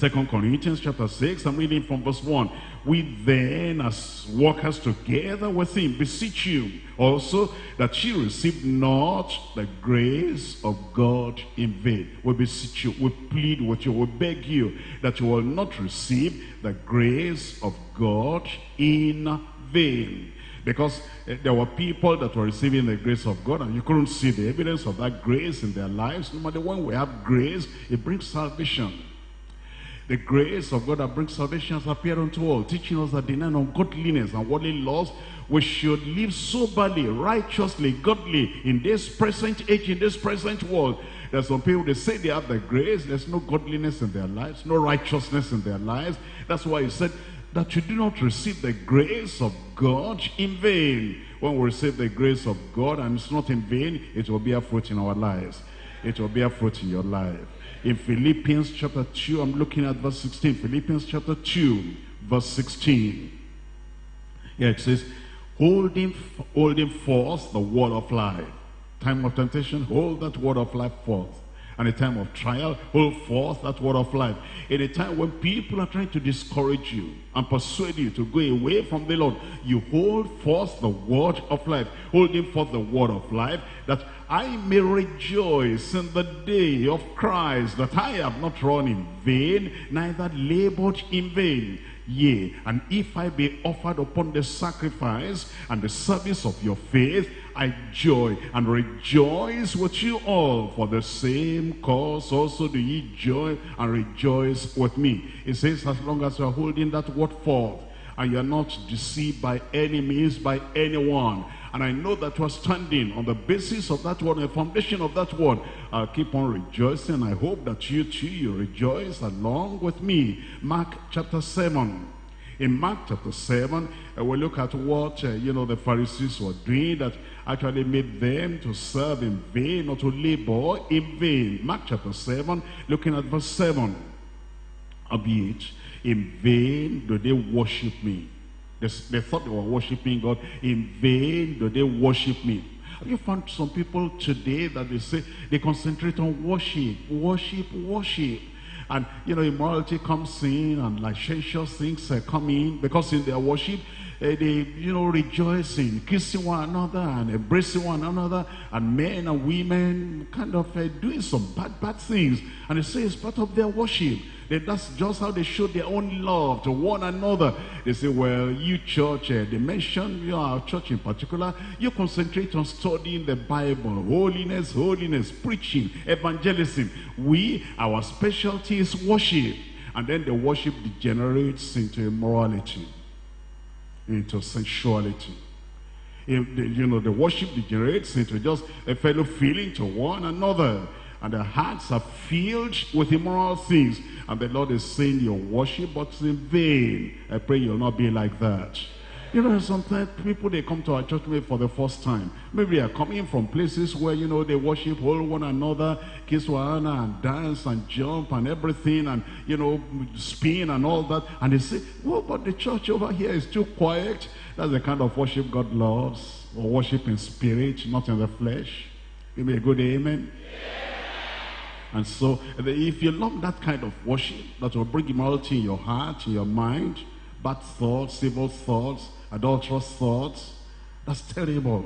Second Corinthians chapter 6, I'm reading from verse 1. We then, as workers together with him, beseech you also that you receive not the grace of God in vain. We beseech you, we plead with you, we beg you that you will not receive the grace of God in vain. Because uh, there were people that were receiving the grace of God and you couldn't see the evidence of that grace in their lives. No matter when we have grace, it brings salvation. The grace of God that brings salvation has appeared unto all, teaching us that denying ungodliness and worldly laws, we should live soberly, righteously, godly in this present age, in this present world. There's some people, they say they have the grace, there's no godliness in their lives, no righteousness in their lives. That's why he said that you do not receive the grace of God in vain. When we receive the grace of God and it's not in vain, it will bear fruit in our lives. It will bear fruit in your life in Philippians chapter 2. I'm looking at verse 16. Philippians chapter 2, verse 16. Yeah, it says, holding, holding forth the word of life. Time of temptation, hold that word of life forth. And a time of trial, hold forth that word of life. In a time when people are trying to discourage you and persuade you to go away from the Lord, you hold forth the word of life. Holding forth the word of life that I may rejoice in the day of Christ, that I have not run in vain, neither labored in vain. Yea, and if I be offered upon the sacrifice and the service of your faith, I joy and rejoice with you all for the same cause also do ye joy and rejoice with me. It says as long as you are holding that word forth and you are not deceived by any means by anyone and I know that we're standing on the basis of that word, the foundation of that word. I'll keep on rejoicing. I hope that you too, you rejoice along with me. Mark chapter 7. In Mark chapter 7, uh, we look at what, uh, you know, the Pharisees were doing that actually made them to serve in vain or to labor in vain. Mark chapter 7, looking at verse 7. Albeit, in vain do they worship me they, they thought they were worshiping God. In vain do they worship me. Have you found some people today that they say they concentrate on worship, worship, worship. And, you know, immorality comes in and licentious things uh, come in because in their worship, uh, they, you know, rejoicing, kissing one another and embracing one another, and men and women kind of uh, doing some bad, bad things. And they say it's part of their worship. That's just how they show their own love to one another. They say, well, you church, uh, they mention you know, our church in particular, you concentrate on studying the Bible, holiness, holiness, preaching, evangelism. We, our specialty is worship. And then the worship degenerates into immorality, into sensuality. If the, you know, the worship degenerates into just a fellow feeling to one another and their hearts are filled with immoral things. And the Lord is saying your worship, but in vain. I pray you'll not be like that. You know, sometimes people, they come to our church for the first time. Maybe they are coming from places where, you know, they worship hold one another, kiss one another, and dance and jump and everything, and, you know, spin and all that. And they say, well, but the church over here is too quiet. That's the kind of worship God loves. Or worship in spirit, not in the flesh. Give me a good amen. Yeah. And so if you love that kind of worship that will bring immorality in your heart, in your mind, bad thoughts, evil thoughts, adulterous thoughts, that's terrible.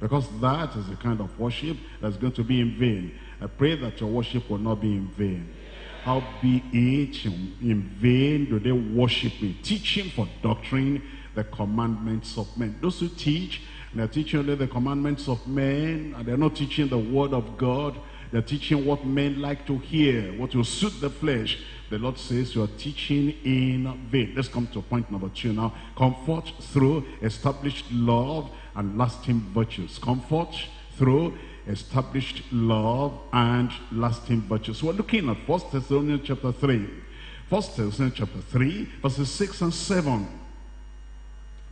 Because that is the kind of worship that's going to be in vain. I pray that your worship will not be in vain. How be it in vain do they worship me, teaching for doctrine the commandments of men. Those who teach, they're teaching only the commandments of men, and they're not teaching the word of God. They're teaching what men like to hear, what will suit the flesh. The Lord says you are teaching in vain. Let's come to point number two now. Comfort through established love and lasting virtues. Comfort through established love and lasting virtues. We're looking at 1 Thessalonians chapter 3. 1 Thessalonians chapter 3, verses 6 and 7.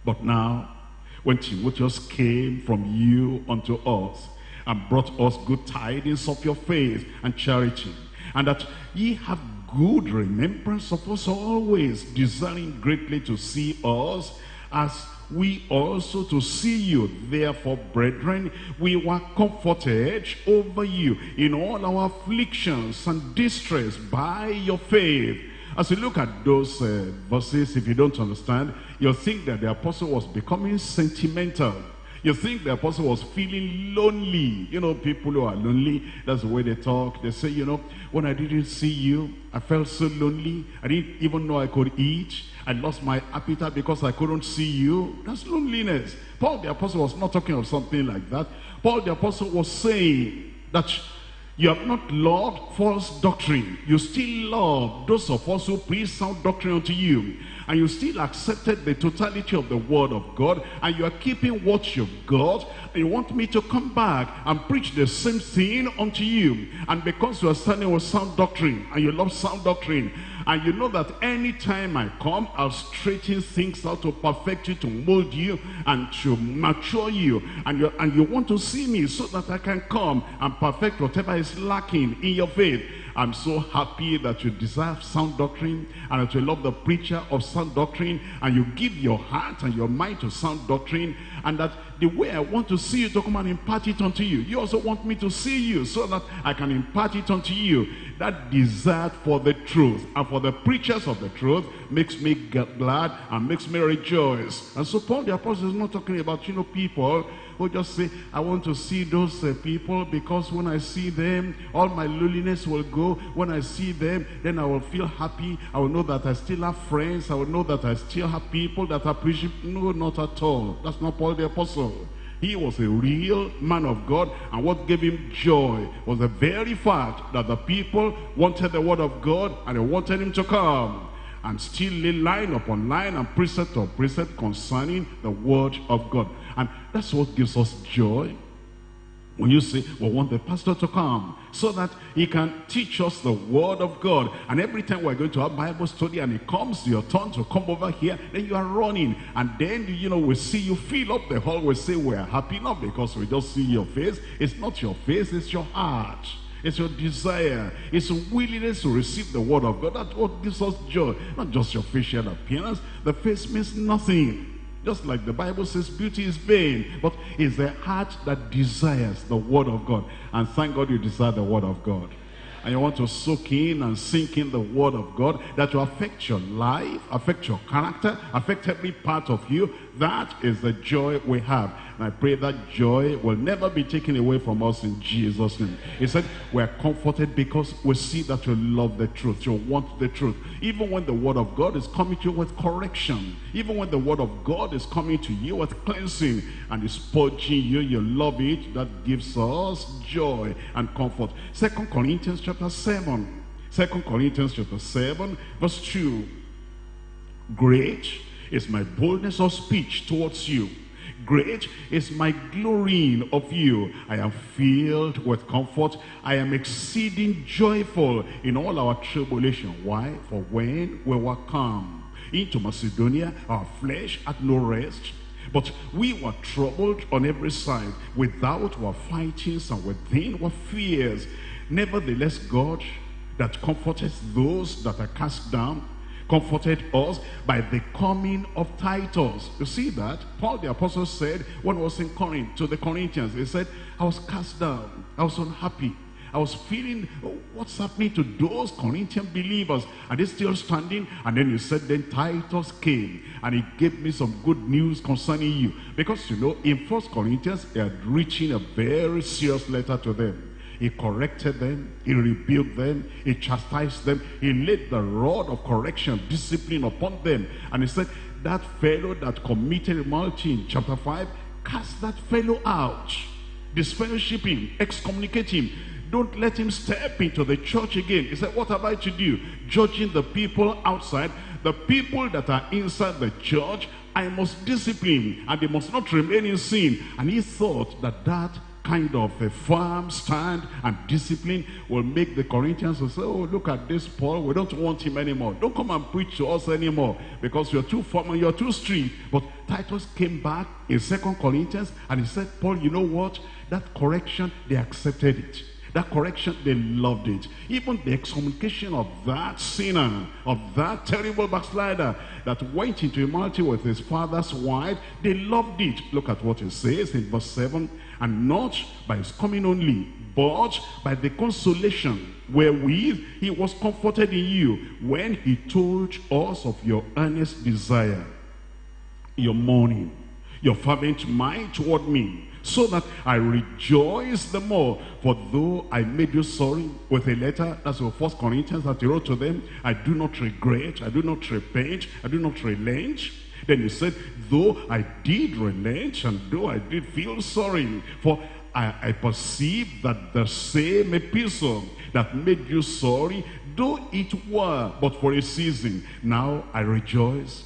But now, when Timotheus came from you unto us, and brought us good tidings of your faith and charity, and that ye have good remembrance of us always, desiring greatly to see us as we also to see you. Therefore, brethren, we were comforted over you in all our afflictions and distress by your faith. As you look at those uh, verses, if you don't understand, you'll think that the apostle was becoming sentimental. You think the apostle was feeling lonely. You know, people who are lonely, that's the way they talk. They say, you know, when I didn't see you, I felt so lonely. I didn't even know I could eat. I lost my appetite because I couldn't see you. That's loneliness. Paul the apostle was not talking of something like that. Paul the apostle was saying that you have not loved false doctrine. You still love those of us who preach sound doctrine unto you and you still accepted the totality of the word of God and you are keeping what you've got and you want me to come back and preach the same thing unto you and because you are standing with sound doctrine and you love sound doctrine and you know that anytime I come, I'll straighten things out to perfect you, to mold you, and to mature you. And you, and you want to see me so that I can come and perfect whatever is lacking in your faith. I'm so happy that you deserve sound doctrine and that you love the preacher of sound doctrine and you give your heart and your mind to sound doctrine and that the way I want to see you to come and impart it unto you, you also want me to see you so that I can impart it unto you. That desire for the truth and for the preachers of the truth makes me glad and makes me rejoice. And so Paul the Apostle is not talking about, you know, people just say, I want to see those uh, people because when I see them, all my loneliness will go. When I see them, then I will feel happy. I will know that I still have friends. I will know that I still have people that appreciate. No, not at all. That's not Paul the Apostle. He was a real man of God, and what gave him joy was the very fact that the people wanted the word of God, and they wanted him to come and still lay line upon line and precept upon precept concerning the word of God. That's what gives us joy. When you say, we want the pastor to come so that he can teach us the word of God. And every time we're going to have Bible study and it comes your turn to come over here, then you are running. And then, you know, we see you fill up the hall. We say we're happy, not because we just see your face. It's not your face, it's your heart. It's your desire. It's a willingness to receive the word of God. That's what gives us joy. Not just your facial appearance. The face means nothing. Just like the Bible says, beauty is vain. But it's the heart that desires the word of God. And thank God you desire the word of God. And you want to soak in and sink in the word of God that will affect your life, affect your character, affect every part of you. That is the joy we have. And I pray that joy will never be taken away from us in Jesus' name. He said, we're comforted because we see that you love the truth. You want the truth. Even when the word of God is coming to you with correction. Even when the word of God is coming to you with cleansing and is purging you, you love it. That gives us joy and comfort. Second Corinthians chapter 7. Second Corinthians chapter 7 verse 2. Great is my boldness of speech towards you Great is my glorying of you. I am filled with comfort. I am exceeding joyful in all our tribulation. Why? For when we were come into Macedonia, our flesh had no rest. But we were troubled on every side. Without were fightings and within were fears. Nevertheless, God that comforteth those that are cast down comforted us by the coming of Titus. You see that? Paul the apostle said when he was in Corinth to the Corinthians, he said, I was cast down. I was unhappy. I was feeling, oh, what's happening to those Corinthian believers? Are they still standing? And then he said, then Titus came and he gave me some good news concerning you. Because, you know, in First Corinthians, he had written a very serious letter to them. He corrected them, he rebuked them, he chastised them, he laid the rod of correction, discipline upon them. And he said, that fellow that committed immorality in chapter 5, cast that fellow out. Disfellowship him, excommunicate him. Don't let him step into the church again. He said, what have I to do? Judging the people outside, the people that are inside the church, I must discipline and they must not remain in sin. And he thought that that kind of a firm stand and discipline will make the Corinthians say, oh, look at this Paul, we don't want him anymore. Don't come and preach to us anymore because you're too firm and you're too strict. But Titus came back in Second Corinthians and he said, Paul, you know what? That correction, they accepted it. That correction, they loved it. Even the excommunication of that sinner, of that terrible backslider that went into immorality with his father's wife, they loved it. Look at what it says in verse 7 and not by his coming only, but by the consolation wherewith he was comforted in you when he told us of your earnest desire, your mourning, your fervent mind toward me, so that I rejoice the more. For though I made you sorry with a letter, that's what First Corinthians that he wrote to them, I do not regret, I do not repent, I do not relent, then he said, though I did relent and though I did feel sorry, for I, I perceive that the same epistle that made you sorry, though it were but for a season, now I rejoice.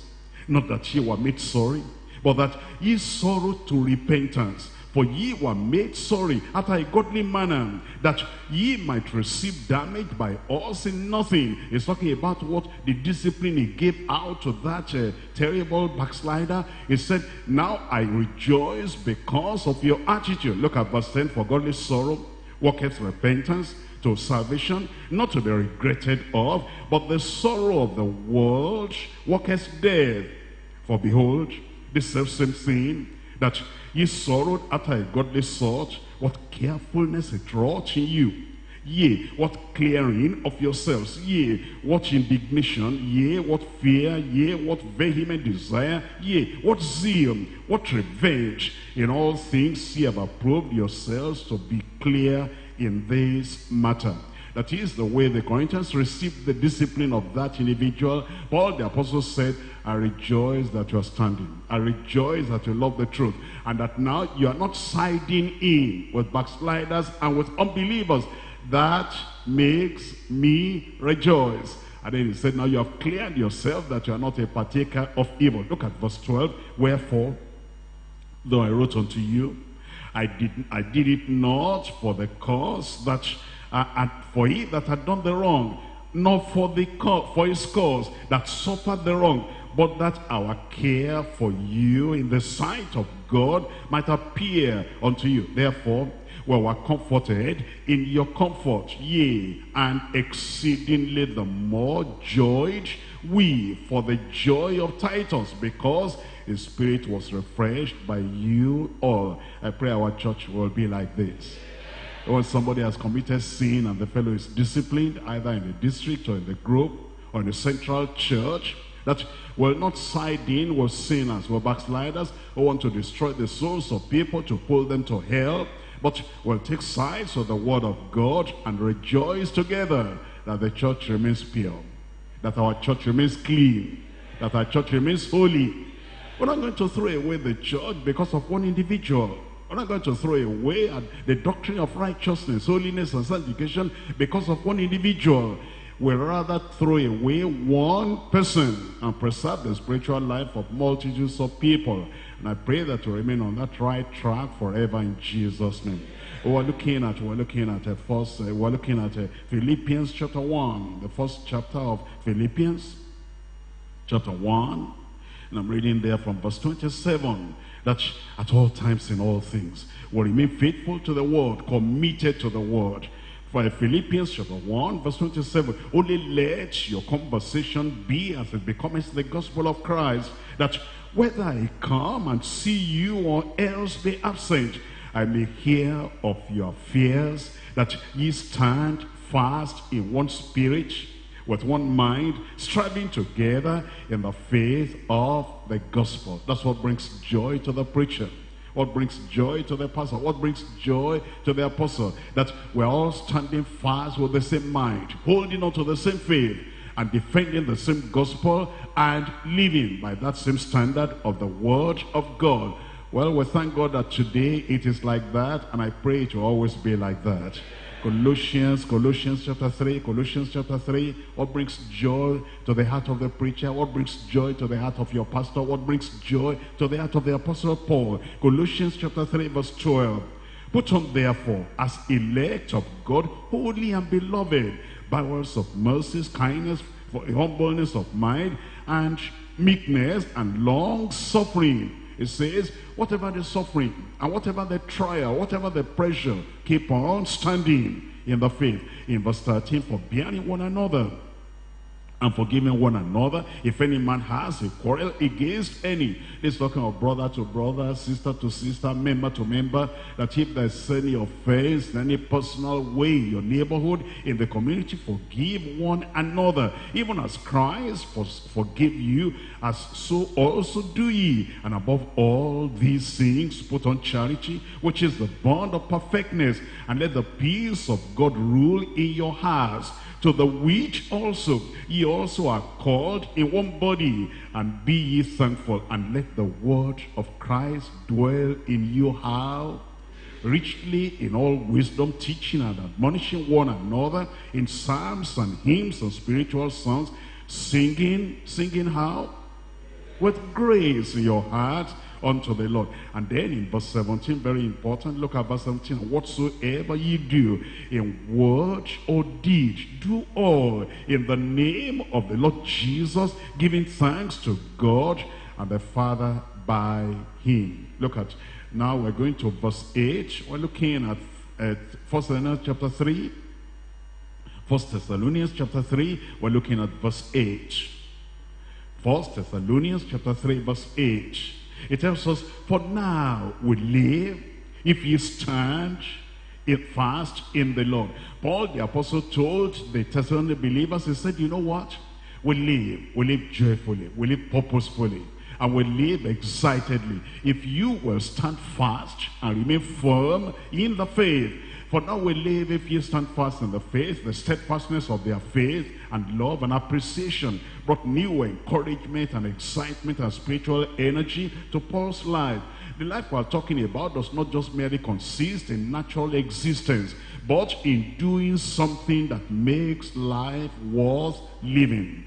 Not that ye were made sorry, but that ye sorrow to repentance. For ye were made sorry after a godly manner, that ye might receive damage by us in nothing. He's talking about what the discipline he gave out to that uh, terrible backslider. He said, now I rejoice because of your attitude. Look at verse 10, for godly sorrow worketh repentance to salvation, not to be regretted of, but the sorrow of the world worketh death. For behold, the selfsame thing that Ye sorrowed after a godly sort. What carefulness it wrought in you. Yea, what clearing of yourselves. Yea, what indignation. Yea, what fear. Yea, what vehement desire. Yea, what zeal. What revenge. In all things ye have approved yourselves to be clear in this matter. That is the way the Corinthians received the discipline of that individual. Paul the apostle said, I rejoice that you are standing. I rejoice that you love the truth. And that now you are not siding in with backsliders and with unbelievers. That makes me rejoice. And then he said, now you have cleared yourself that you are not a partaker of evil. Look at verse 12. Wherefore, though I wrote unto you, I did, I did it not for the cause that uh, for he that had done the wrong, nor for the for his cause that suffered the wrong, but that our care for you in the sight of God might appear unto you. Therefore, we were comforted in your comfort, yea, and exceedingly the more joyed we for the joy of Titus, because his spirit was refreshed by you all. I pray our church will be like this when somebody has committed sin and the fellow is disciplined either in the district or in the group or in the central church that will not side in with sinners, with backsliders who want to destroy the souls of people to pull them to hell, but will take sides with the word of God and rejoice together that the church remains pure, that our church remains clean, that our church remains holy. We're not going to throw away the church because of one individual. We're not going to throw away the doctrine of righteousness, holiness, and sanctification because of one individual. We'll rather throw away one person and preserve the spiritual life of multitudes of people. And I pray that we remain on that right track forever in Jesus' name. We're looking at, we're looking at a first, uh, we're looking at uh, Philippians chapter 1, the first chapter of Philippians, chapter 1. And I'm reading there from verse 27 that at all times in all things will remain faithful to the word, committed to the word. For Philippians chapter 1 verse 27, only let your conversation be as it becomes the gospel of Christ, that whether I come and see you or else be absent, I may hear of your fears, that ye stand fast in one spirit, with one mind, striving together in the faith of the gospel. That's what brings joy to the preacher. What brings joy to the pastor? What brings joy to the apostle? That we're all standing fast with the same mind, holding on to the same faith, and defending the same gospel, and living by that same standard of the word of God. Well, we thank God that today it is like that, and I pray it will always be like that. Colossians, Colossians chapter 3, Colossians chapter 3. What brings joy to the heart of the preacher? What brings joy to the heart of your pastor? What brings joy to the heart of the apostle Paul? Colossians chapter 3 verse 12. Put on therefore as elect of God, holy and beloved, bowels of mercies, kindness, for humbleness of mind, and meekness, and long suffering it says, whatever the suffering and whatever the trial, whatever the pressure, keep on standing in the faith. In verse 13, forbearing one another and forgiving one another. If any man has a quarrel against any, this talking of brother to brother, sister to sister, member to member, that if there's any offense in any personal way your neighborhood, in the community, forgive one another. Even as Christ forgive you, as so also do ye. And above all these things, put on charity, which is the bond of perfectness, and let the peace of God rule in your hearts to the which also ye also are called in one body, and be ye thankful, and let the word of Christ dwell in you how? Richly in all wisdom, teaching and admonishing one another in psalms and hymns and spiritual songs, singing, singing how? With grace in your heart unto the Lord. And then in verse 17, very important, look at verse 17. Whatsoever ye do in word or deed, do all in the name of the Lord Jesus, giving thanks to God and the Father by him. Look at, now we're going to verse 8. We're looking at, at 1 Thessalonians chapter 3. 1 Thessalonians chapter 3, we're looking at verse 8. 1 Thessalonians chapter 3, verse 8. It tells us, for now we live if you stand it fast in the Lord. Paul the apostle told the Thessalonian believers, he said, you know what? We live, we live joyfully, we live purposefully, and we live excitedly. If you will stand fast and remain firm in the faith, for now we live if you stand fast in the faith, the steadfastness of their faith and love and appreciation brought new encouragement and excitement and spiritual energy to Paul's life. The life we're talking about does not just merely consist in natural existence, but in doing something that makes life worth living.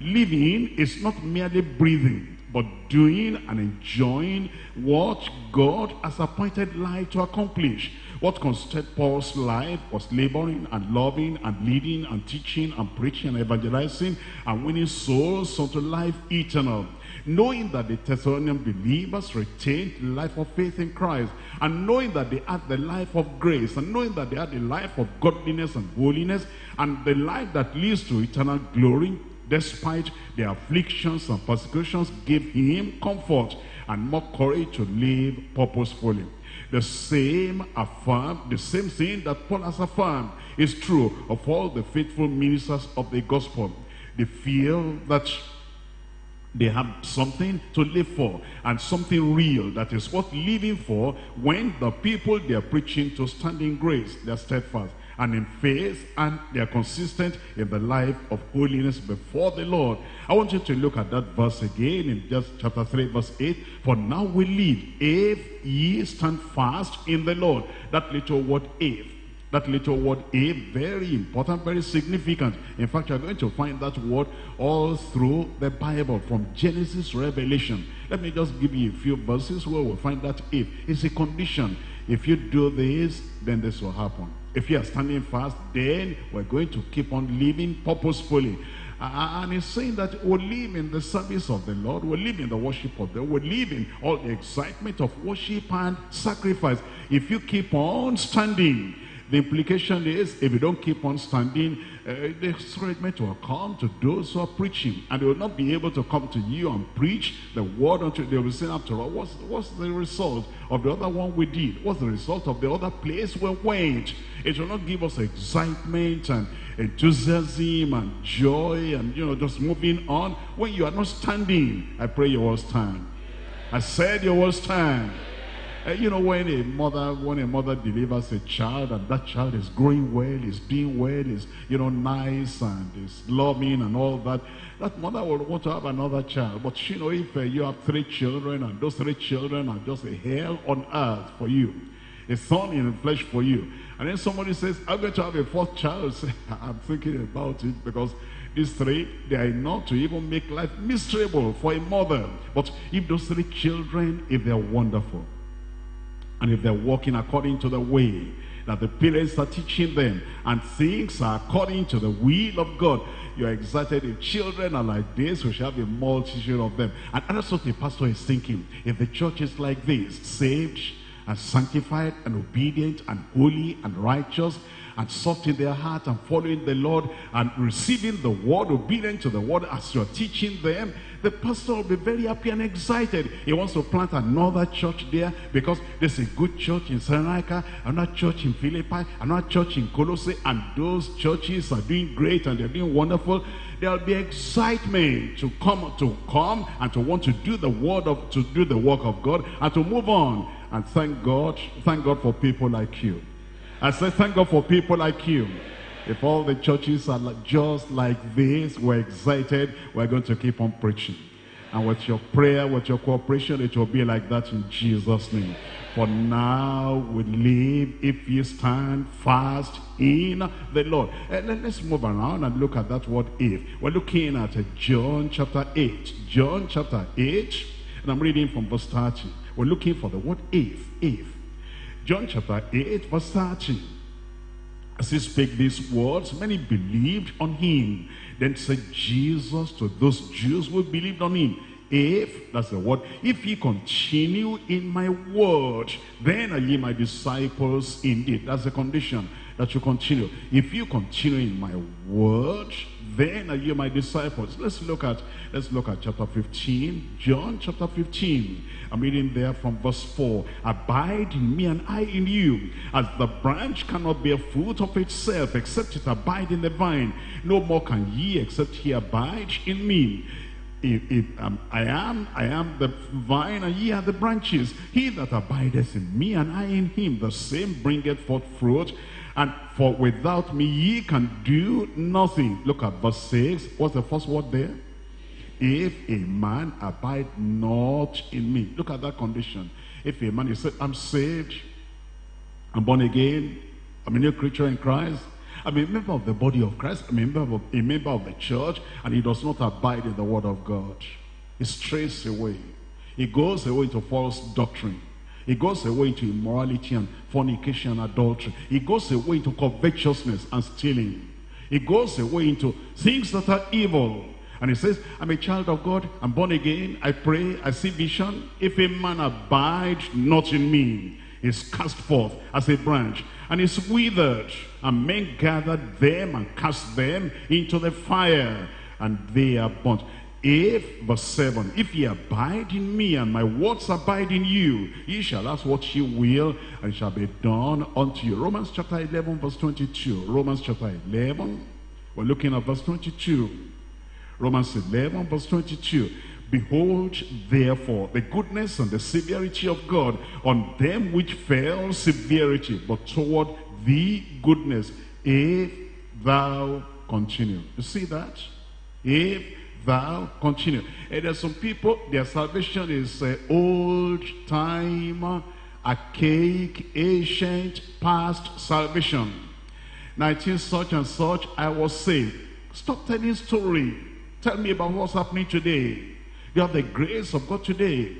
Living is not merely breathing but doing and enjoying what God has appointed life to accomplish. What constituted Paul's life was laboring and loving and leading and teaching and preaching and evangelizing and winning souls unto life eternal knowing that the Thessalonian believers retained the life of faith in Christ, and knowing that they had the life of grace, and knowing that they had the life of godliness and holiness, and the life that leads to eternal glory, despite the afflictions and persecutions, gave him comfort and more courage to live purposefully. The same affirmed, the same thing that Paul has affirmed is true of all the faithful ministers of the gospel. They feel that they have something to live for and something real that is worth living for when the people they are preaching to stand in grace, they are steadfast and in faith and they are consistent in the life of holiness before the Lord. I want you to look at that verse again in just chapter 3 verse 8. For now we live if ye stand fast in the Lord. That little word if. That little word if, very important, very significant. In fact, you're going to find that word all through the Bible, from Genesis, Revelation. Let me just give you a few verses where we'll find that if. It's a condition. If you do this, then this will happen. If you are standing fast, then we're going to keep on living purposefully. And he's saying that we live in the service of the Lord, we live in the worship of the Lord, we live in all the excitement of worship and sacrifice. If you keep on standing, The implication is, if you don't keep on standing, uh, the discouragement will come to those who are preaching. And they will not be able to come to you and preach the word until they will say, after all, what's, what's the result of the other one we did? What's the result of the other place we went? It will not give us excitement and enthusiasm and joy and, you know, just moving on. When you are not standing, I pray you will stand. I said you will stand. Uh, you know, when a mother, when a mother delivers a child and that child is growing well, is doing well, is, you know, nice and is loving and all that, that mother will want to have another child. But, you know, if uh, you have three children and those three children are just a hell on earth for you, a son in the flesh for you, and then somebody says, I'm going to have a fourth child, I'm thinking about it because these three, they are enough to even make life miserable for a mother. But if those three children, if they're wonderful, and if they're walking according to the way that the parents are teaching them and things are according to the will of God, you're excited. If children are like this, we shall have a multitude of them. And that's what the pastor is thinking. If the church is like this, saved and sanctified and obedient and holy and righteous and soft in their heart and following the Lord and receiving the word, obedient to the word as you're teaching them, the pastor will be very happy and excited. He wants to plant another church there because there's a good church in Thessalonica, another church in Philippi, another church in Colossae, and those churches are doing great and they're doing wonderful. There'll be excitement to come to come and to want to do the word of to do the work of God and to move on. And thank God, thank God for people like you. I say thank God for people like you. If all the churches are like, just like this, we're excited, we're going to keep on preaching. And with your prayer, with your cooperation, it will be like that in Jesus' name. For now we live if you stand fast in the Lord. Uh, let, us move around and look at that word if. We're looking at uh, John chapter 8. John chapter 8, and I'm reading from verse 30. We're looking for the word if, if. John chapter 8, verse 30. As he spake these words, many believed on him. Then said Jesus to those Jews who believed on him, if, that's the word, if ye continue in my word, then are ye my disciples indeed. That's the condition that you continue. If you continue in my word, then are you my disciples. Let's look at let's look at chapter 15, John chapter 15. I'm reading there from verse 4. Abide in me and I in you, as the branch cannot bear fruit of itself, except it abide in the vine. No more can ye except he abide in me. If, if um, I am, I am the vine, and ye are the branches. He that abideth in me, and I in him, the same bringeth forth fruit, and for without me ye can do nothing. Look at verse 6. What's the first word there? If a man abide not in me. Look at that condition. If a man is said, I'm saved, I'm born again, I'm a new creature in Christ, I'm a member of the body of Christ, I'm a member of, a member of the church, and he does not abide in the word of God. He strays away. He goes away to false doctrine. He goes away into immorality and fornication and adultery. He goes away into covetousness and stealing. He goes away into things that are evil. And he says, I'm a child of God. I'm born again. I pray. I see vision. If a man abide not in me, is cast forth as a branch and is withered. And men gather them and cast them into the fire and they are burnt. If, verse 7, if ye abide in me and my words abide in you, ye shall ask what ye will, and shall be done unto you. Romans chapter 11, verse 22. Romans chapter 11, we're looking at verse 22. Romans 11, verse 22. Behold, therefore, the goodness and the severity of God on them which fell severity, but toward the goodness, if thou continue. You see that? If thou continue. And there's some people, their salvation is uh, old time, archaic, ancient, past salvation. 19 such and such, I was saved. Stop telling story. Tell me about what's happening today. You have the grace of God today.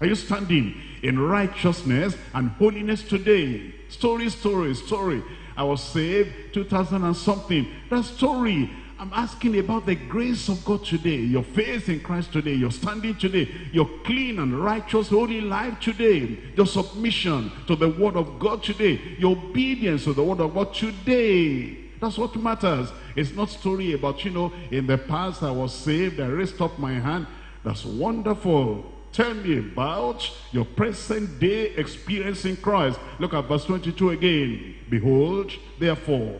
Are you standing in righteousness and holiness today? Story, story, story. I was saved 2000 and something. That story I'm asking about the grace of God today, your faith in Christ today, your standing today, your clean and righteous holy life today, your submission to the word of God today, your obedience to the word of God today. That's what matters. It's not story about, you know, in the past I was saved, I raised up my hand. That's wonderful. Tell me about your present day experience in Christ. Look at verse 22 again. Behold, therefore,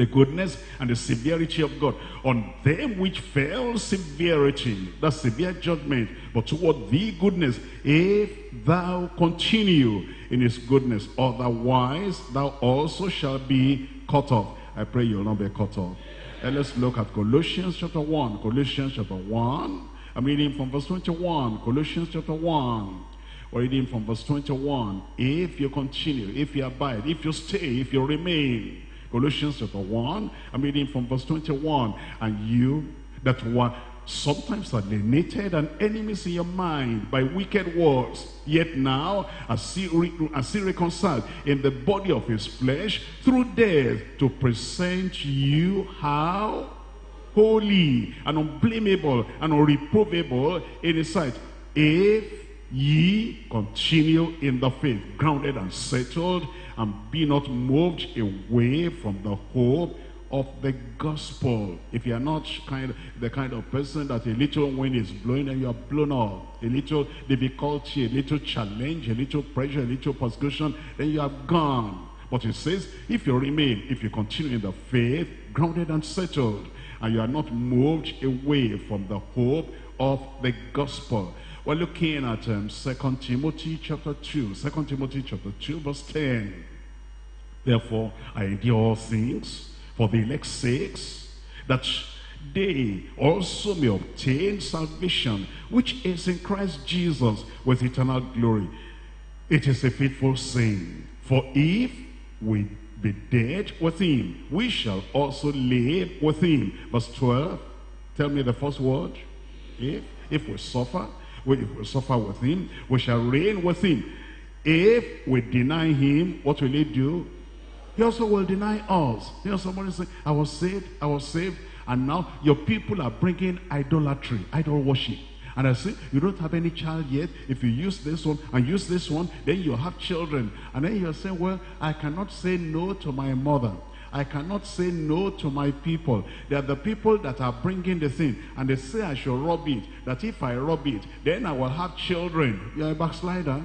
the goodness and the severity of God. On them which fell severity, that severe judgment, but toward thee goodness, if thou continue in his goodness, otherwise thou also shalt be cut off. I pray you'll not be cut off. Let's look at Colossians chapter 1. Colossians chapter 1. I'm reading from verse 21. Colossians chapter 1. We're reading from verse 21. If you continue, if you abide, if you stay, if you remain, Colossians chapter 1, I'm reading from verse 21. And you that were sometimes alienated and enemies in your mind by wicked words, yet now as he, re as he reconciled in the body of his flesh through death to present you how? Holy and unblameable and unreprovable in his sight. If ye continue in the faith, grounded and settled, and be not moved away from the hope of the gospel. If you are not kind the kind of person that a little wind is blowing and you are blown off, a little difficulty, a little challenge, a little pressure, a little persecution, then you are gone. But it says, if you remain, if you continue in the faith, grounded and settled, and you are not moved away from the hope of the gospel. We're looking at um, 2 Timothy chapter 2. 2 Timothy chapter 2 verse 10. Therefore, I endure all things for the elect's sakes, that they also may obtain salvation, which is in Christ Jesus with eternal glory. It is a faithful saying, for if we be dead with him, we shall also live with him. Verse 12, tell me the first word. If, if we suffer, we, if we suffer with him, we shall reign with him. If we deny him, what will he do? He also will deny us. You know, somebody say, I was saved, I was saved, and now your people are bringing idolatry, idol worship. And I say, you don't have any child yet. If you use this one and use this one, then you have children. And then you're saying, well, I cannot say no to my mother. I cannot say no to my people. They are the people that are bringing the thing. And they say I should rob it. That if I rob it, then I will have children. You're a backslider.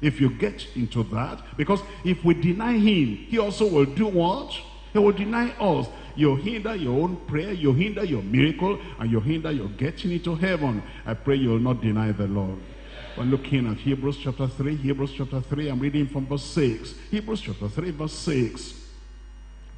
If you get into that, because if we deny him, he also will do what? He will deny us. You hinder your own prayer, you hinder your miracle, and you hinder your getting into heaven. I pray you will not deny the Lord. We're looking at Hebrews chapter 3, Hebrews chapter 3, I'm reading from verse 6. Hebrews chapter 3, verse 6.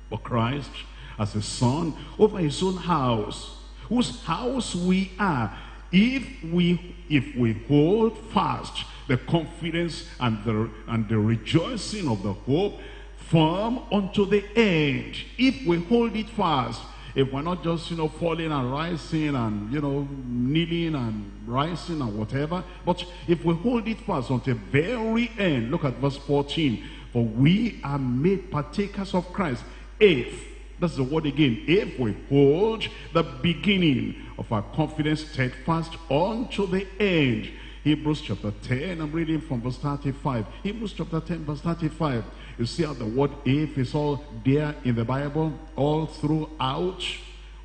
For Christ, as a son, over his own house, whose house we are, if we if we hold fast the confidence and the, and the rejoicing of the hope firm unto the end. If we hold it fast, if we're not just, you know, falling and rising and, you know, kneeling and rising and whatever, but if we hold it fast until the very end, look at verse 14, for we are made partakers of Christ if that's the word again. If we hold the beginning of our confidence steadfast unto the end. Hebrews chapter 10, I'm reading from verse 35. Hebrews chapter 10, verse 35. You see how the word if is all there in the Bible, all throughout.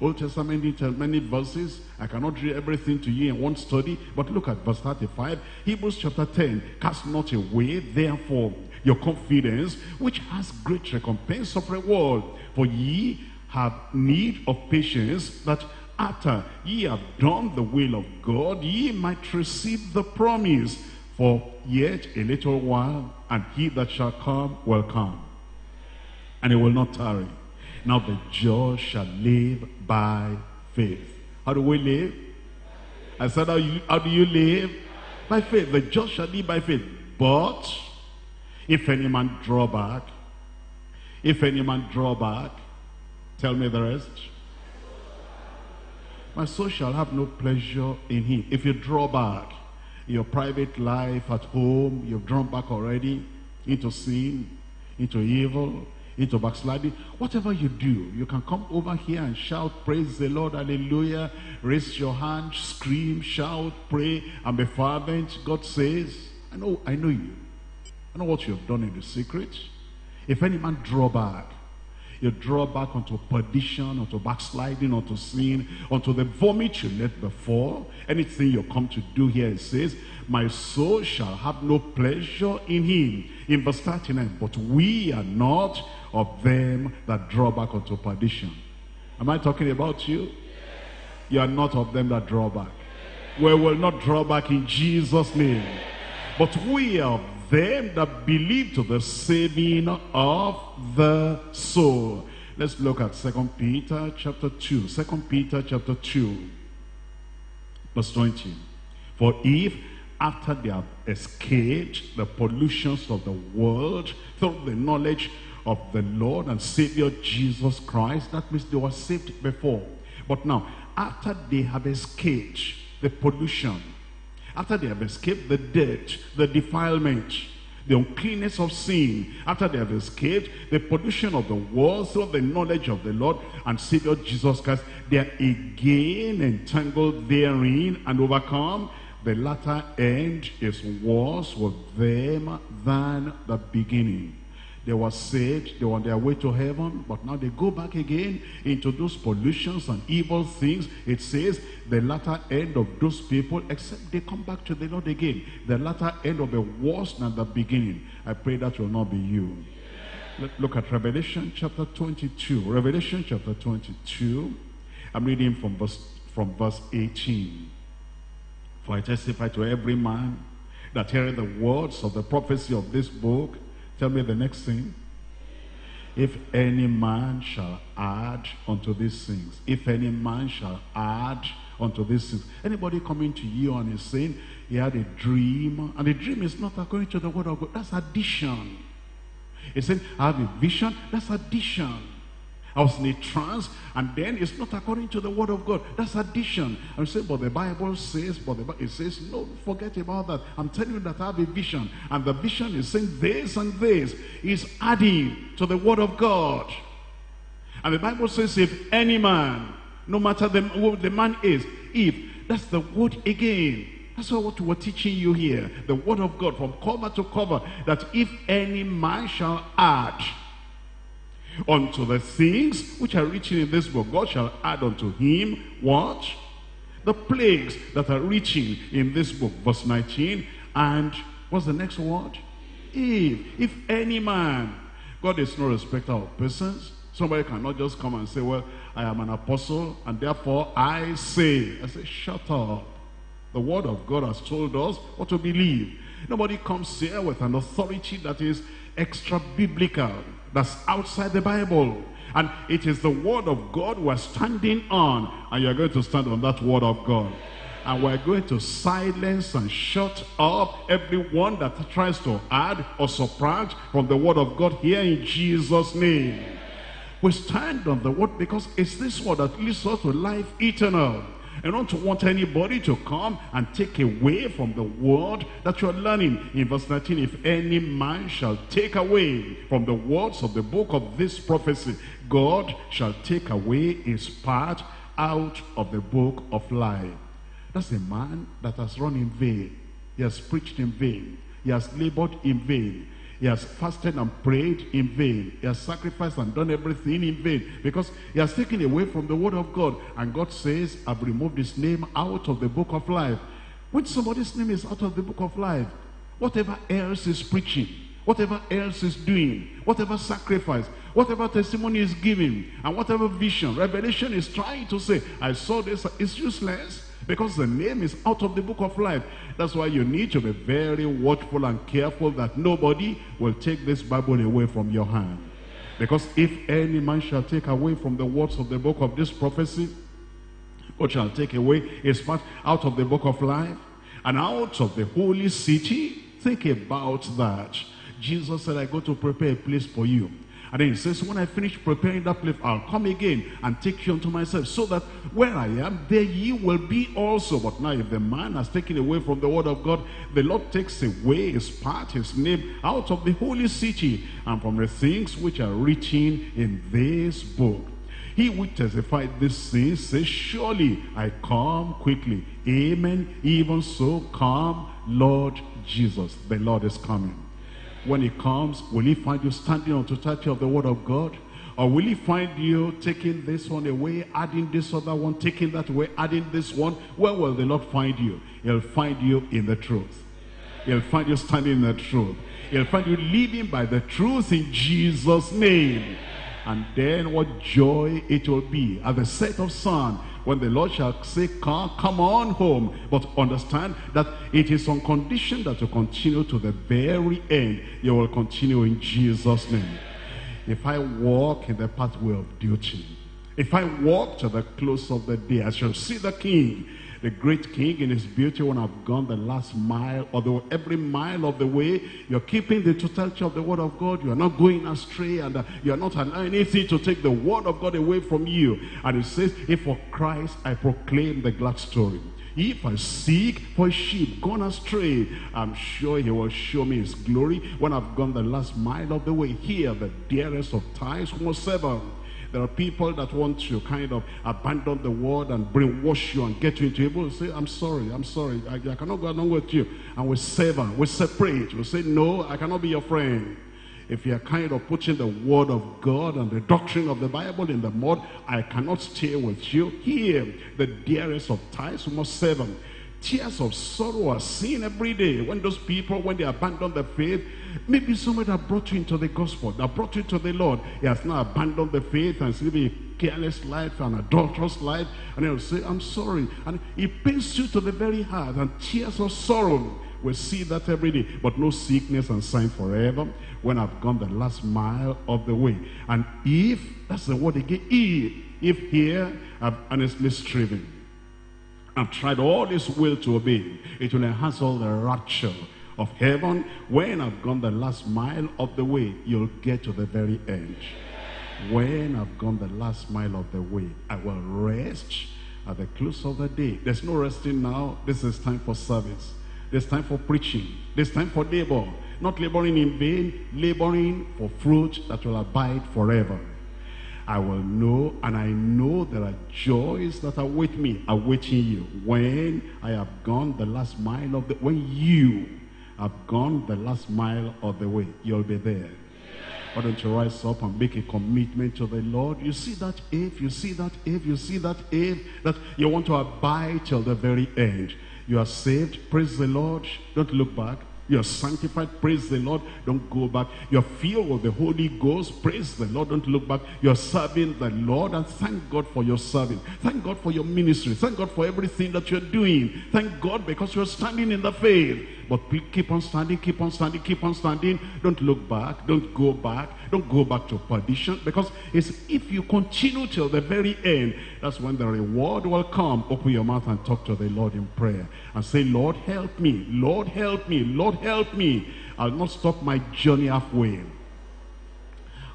Old Testament detail, many verses. I cannot read everything to you in one study, but look at verse 35. Hebrews chapter 10. Cast not away, therefore, your confidence, which has great recompense of reward. For ye have need of patience, that after ye have done the will of God, ye might receive the promise. For yet a little while, and he that shall come will come. And he will not tarry. Now the just shall live by faith. How do we live? I said, how, you, how do you live? By faith. The just shall live by faith. But if any man draw back, if any man draw back, tell me the rest my soul shall have no pleasure in him. If you draw back your private life at home, you've drawn back already into sin, into evil, into backsliding. Whatever you do, you can come over here and shout, praise the Lord, hallelujah. Raise your hand, scream, shout, pray, and be fervent. God says, I know, I know you. I know what you have done in the secret. If any man draw back, you draw back onto perdition, onto backsliding, onto sin, onto the vomit you left before. Anything you come to do here, it says, my soul shall have no pleasure in him. In verse 39, but we are not of them that draw back unto perdition. Am I talking about you? You are not of them that draw back. We will not draw back in Jesus' name. But we are them that believe to the saving of the soul. Let's look at Second Peter chapter 2. Second Peter chapter 2, verse 20. For if after they have escaped the pollutions of the world through the knowledge of the Lord and Savior Jesus Christ, that means they were saved before. But now, after they have escaped the pollution, after they have escaped the dirt, the defilement, the uncleanness of sin, after they have escaped the pollution of the world through the knowledge of the Lord and Savior Jesus Christ, they are again entangled therein and overcome the latter end is worse with them than the beginning. They were saved, they were on their way to heaven, but now they go back again into those pollutions and evil things. It says the latter end of those people, except they come back to the Lord again. The latter end of the worse than the beginning. I pray that will not be you. Look at Revelation chapter 22. Revelation chapter 22. I'm reading from verse, from verse 18. For I testify to every man that heareth the words of the prophecy of this book. Tell me the next thing. If any man shall add unto these things, if any man shall add unto these things. Anybody coming to you and is saying he had a dream, and the dream is not according to the word of God. That's addition. He said, I have a vision. That's addition. I was in a trance, and then it's not according to the word of God. That's addition. I say, but the Bible says, but the it says, no, forget about that. I'm telling you that I have a vision, and the vision is saying this and this is adding to the word of God. And the Bible says, if any man, no matter the, who the man is, if, that's the word again. That's what we're teaching you here. The word of God from cover to cover. That if any man shall add unto the things which are written in this book. God shall add unto him what? The plagues that are written in this book. Verse 19. And what's the next word? If. If any man. God is no respecter of persons. Somebody cannot just come and say, well, I am an apostle and therefore I say. I say, shut up. The word of God has told us what to believe. Nobody comes here with an authority that is extra biblical that's outside the Bible. And it is the word of God we're standing on. And you're going to stand on that word of God. And we're going to silence and shut up everyone that tries to add or subtract from the word of God here in Jesus' name. We stand on the word because it's this word that leads us to life eternal. I don't want anybody to come and take away from the word that you're learning. In verse 19, if any man shall take away from the words of the book of this prophecy, God shall take away his part out of the book of life. That's a man that has run in vain. He has preached in vain. He has labored in vain. He has fasted and prayed in vain. He has sacrificed and done everything in vain because he has taken away from the word of God. And God says, I've removed his name out of the book of life. When somebody's name is out of the book of life, whatever else is preaching, whatever else is doing, whatever sacrifice, whatever testimony is giving, and whatever vision, revelation is trying to say, I saw this, it's useless. Because the name is out of the book of life. That's why you need to be very watchful and careful that nobody will take this Bible away from your hand. Because if any man shall take away from the words of the book of this prophecy, or shall take away his part out of the book of life and out of the holy city, think about that. Jesus said, I go to prepare a place for you. And then he says, when I finish preparing that place, I'll come again and take you unto myself, so that where I am, there ye will be also. But now if the man has taken away from the word of God, the Lord takes away his part, his name, out of the holy city, and from the things which are written in this book. He which testified this things says, Surely I come quickly. Amen. Even so, come, Lord Jesus. The Lord is coming. When he comes, will he find you standing on the totality of the word of God? Or will he find you taking this one away, adding this other one, taking that away, adding this one? Where will the Lord find you? He'll find you in the truth. He'll find you standing in the truth. He'll find you living by the truth in Jesus' name. And then what joy it will be at the set of sun when the Lord shall say, come, come on home. But understand that it is on condition that you continue to the very end. You will continue in Jesus' name. If I walk in the pathway of duty, if I walk to the close of the day, I shall see the King the great king in his beauty when I've gone the last mile although every mile of the way you're keeping the totality of the word of God you are not going astray and uh, you are not allowing anything to take the word of God away from you and it says if for Christ I proclaim the glad story if I seek for sheep gone astray, I'm sure he will show me his glory when I've gone the last mile of the way. Here, the dearest of ties was seven. There are people that want to kind of abandon the word and brainwash you and get you into evil. Say, I'm sorry, I'm sorry. I, I cannot go along with you. And we sever, we separate. We say, no, I cannot be your friend. If you're kind of putting the word of God and the doctrine of the Bible in the mud, I cannot stay with you. Here, the dearest of ties, we must seven. Tears of sorrow are seen every day when those people, when they abandon the faith, maybe somebody that brought you into the gospel, that brought you to the Lord, he has now abandoned the faith and is living a careless life, an adulterous life, and he'll say, I'm sorry. And it pains you to the very heart, and tears of sorrow. We see that every day, but no sickness and sign forever when I've gone the last mile of the way. And if, that's the word again, if, if here I've honestly striven, I've tried all this will to obey. It will enhance all the rapture of heaven. When I've gone the last mile of the way, you'll get to the very end. When I've gone the last mile of the way, I will rest at the close of the day. There's no resting now. This is time for service. There's time for preaching. There's time for labor. Not laboring in vain, laboring for fruit that will abide forever. I will know, and I know there are joys that await me, awaiting you. When I have gone the last mile of the, when you have gone the last mile of the way, you'll be there. Why don't you rise up and make a commitment to the Lord? You see that if, you see that if, you see that if, that you want to abide till the very end. You are saved, praise the Lord. Don't look back. You're sanctified, praise the Lord, don't go back. You're filled with the Holy Ghost, praise the Lord, don't look back. You're serving the Lord and thank God for your serving. Thank God for your ministry. Thank God for everything that you're doing. Thank God because you're standing in the faith. But keep on standing, keep on standing, keep on standing. Don't look back, don't go back, don't go back to perdition. Because it's if you continue till the very end, that's when the reward will come. Open your mouth and talk to the Lord in prayer. And say, Lord, help me. Lord, help me. Lord, help me. I'll not stop my journey halfway.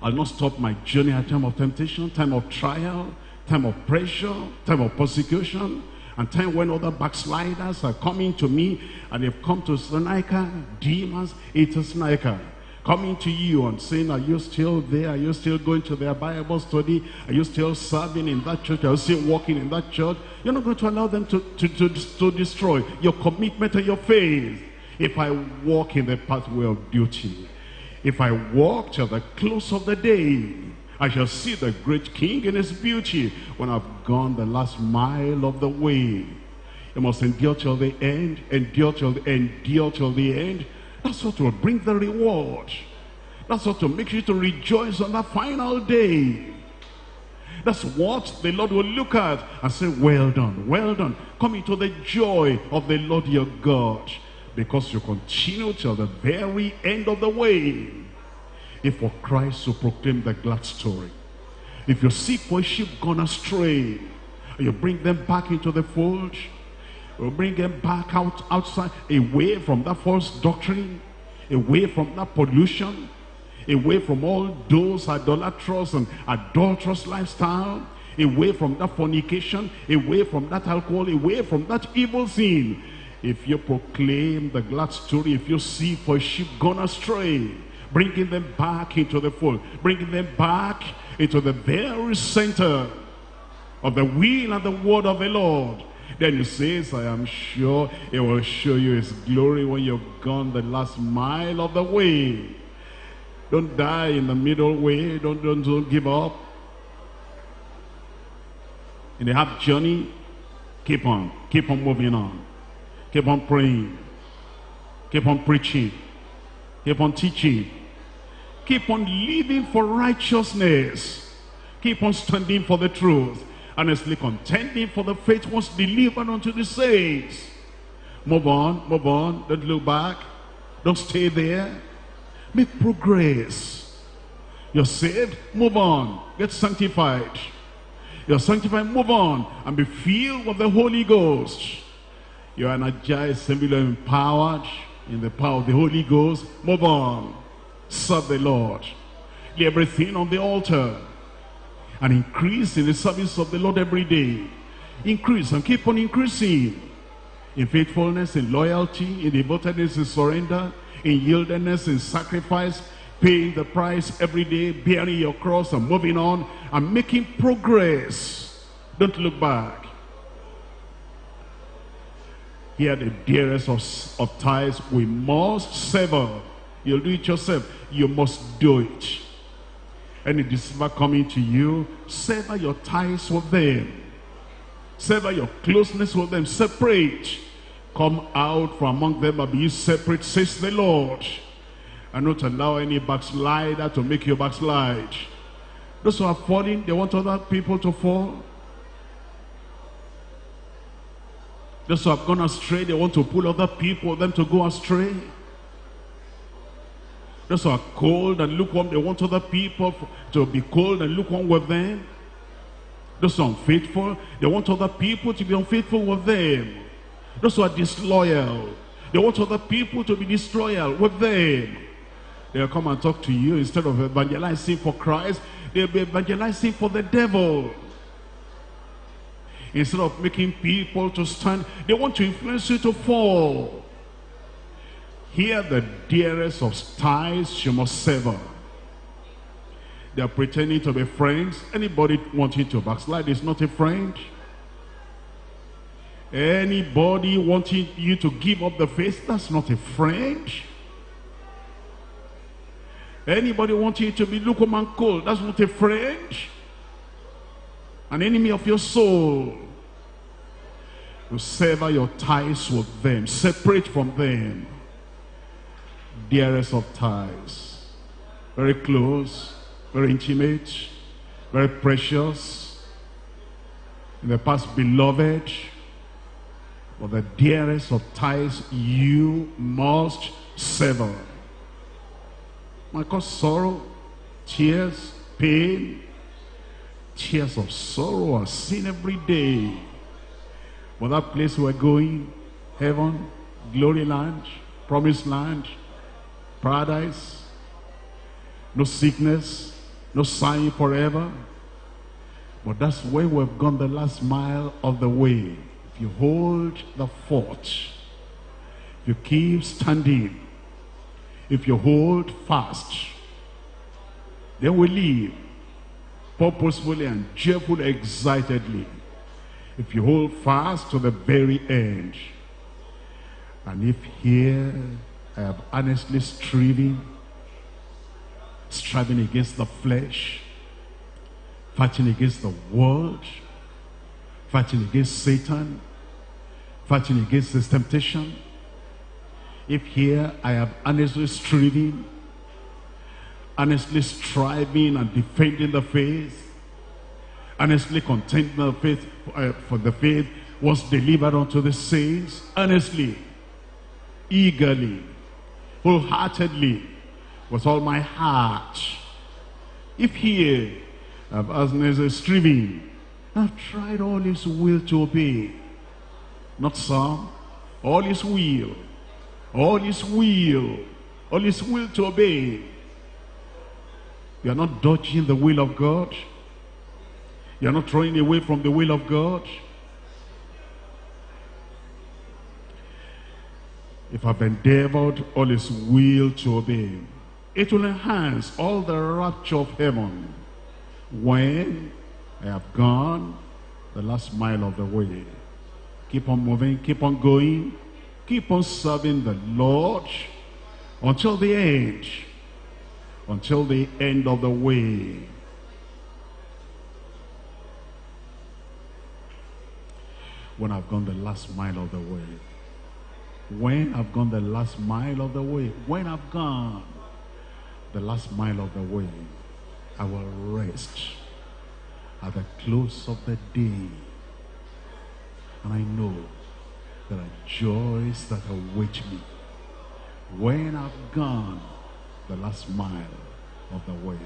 I'll not stop my journey at time of temptation, time of trial, time of pressure, time of persecution, and time when other backsliders are coming to me and they've come to Seneca, demons, it's a Seneca coming to you and saying, are you still there? Are you still going to their Bible study? Are you still serving in that church? Are you still walking in that church? You're not going to allow them to, to, to, to destroy your commitment and your faith. If I walk in the pathway of duty, if I walk till the close of the day, I shall see the great king in his beauty when I've gone the last mile of the way. You must endure till the end, endure till the, end, endure till the end. That's what will bring the reward. That's what will make you to rejoice on that final day. That's what the Lord will look at and say, well done, well done. Come into the joy of the Lord your God. Because you continue till the very end of the way if for Christ to proclaim the glad story. If you seek for sheep gone astray, you bring them back into the fold, you bring them back out outside, away from that false doctrine, away from that pollution, away from all those idolatrous and adulterous lifestyle, away from that fornication, away from that alcohol, away from that evil sin. If you proclaim the glad story, if you see for sheep gone astray, bringing them back into the fold, bringing them back into the very center of the will and the word of the Lord. Then he says, I am sure he will show you his glory when you've gone the last mile of the way. Don't die in the middle way. Don't, don't, don't give up. In the half journey, keep on. Keep on moving on. Keep on praying. Keep on preaching. Keep on teaching. Keep on living for righteousness. Keep on standing for the truth. Honestly contending for the faith was delivered unto the saints. Move on, move on. Don't look back. Don't stay there. Make progress. You're saved, move on. Get sanctified. You're sanctified, move on. And be filled with the Holy Ghost. You're energized, similar empowered in the power of the Holy Ghost. Move on. Serve the Lord. Lay everything on the altar. And increase in the service of the Lord every day. Increase and keep on increasing. In faithfulness, in loyalty, in devotedness, in surrender, in yieldedness, in sacrifice, paying the price every day, bearing your cross and moving on and making progress. Don't look back. Here the dearest of, of ties we must sever. You'll do it yourself. You must do it. Any deceiver coming to you, sever your ties with them. Sever your closeness with them. Separate. Come out from among them and be separate, says the Lord. And not allow any backslider to make you backslide. Those who are falling, they want other people to fall. Those who have gone astray, they want to pull other people, them to go astray. Those who are cold and lukewarm, they want other people to be cold and lukewarm with them. Those who are unfaithful, they want other people to be unfaithful with them. Those who are disloyal, they want other people to be disloyal with them. They'll come and talk to you instead of evangelizing for Christ, they'll be evangelizing for the devil. Instead of making people to stand, they want to influence you to fall. Here the dearest of ties you must sever. They are pretending to be friends. Anybody wanting to backslide is not a friend. Anybody wanting you to give up the faith, that's not a friend. Anybody wanting you to be lukewarm and cold, that's not a friend. An enemy of your soul. You sever your ties with them. Separate from them. Dearest of ties. Very close. Very intimate. Very precious. In the past, beloved. But the dearest of ties you must sever. Might cause sorrow, tears, pain, tears of sorrow are seen every day. But that place we're going, heaven, glory land, promised land, paradise, no sickness, no sign forever. But that's where we've gone the last mile of the way. If you hold the fort, if you keep standing, if you hold fast, then we live purposefully and cheerfully, excitedly. If you hold fast to the very end. And if here I have honestly striving, striving against the flesh, fighting against the world, fighting against Satan, fighting against this temptation. If here I am honestly striving, honestly striving and defending the faith, honestly contending the faith uh, for the faith was delivered unto the saints, honestly, eagerly, wholeheartedly, with all my heart. If here I've honestly striving, I've tried all his will to obey. Not some, all his will. All his will. All his will to obey. You're not dodging the will of God. You're not throwing away from the will of God. If I've endeavored all his will to obey, it will enhance all the rapture of heaven when I have gone the last mile of the way. Keep on moving, keep on going, keep on serving the Lord until the end, until the end of the way. When I've gone the last mile of the way. When I've gone the last mile of the way. When I've gone the last mile of the way, I will rest at the close of the day. And I know there are joys that await me when I've gone the last mile of the way.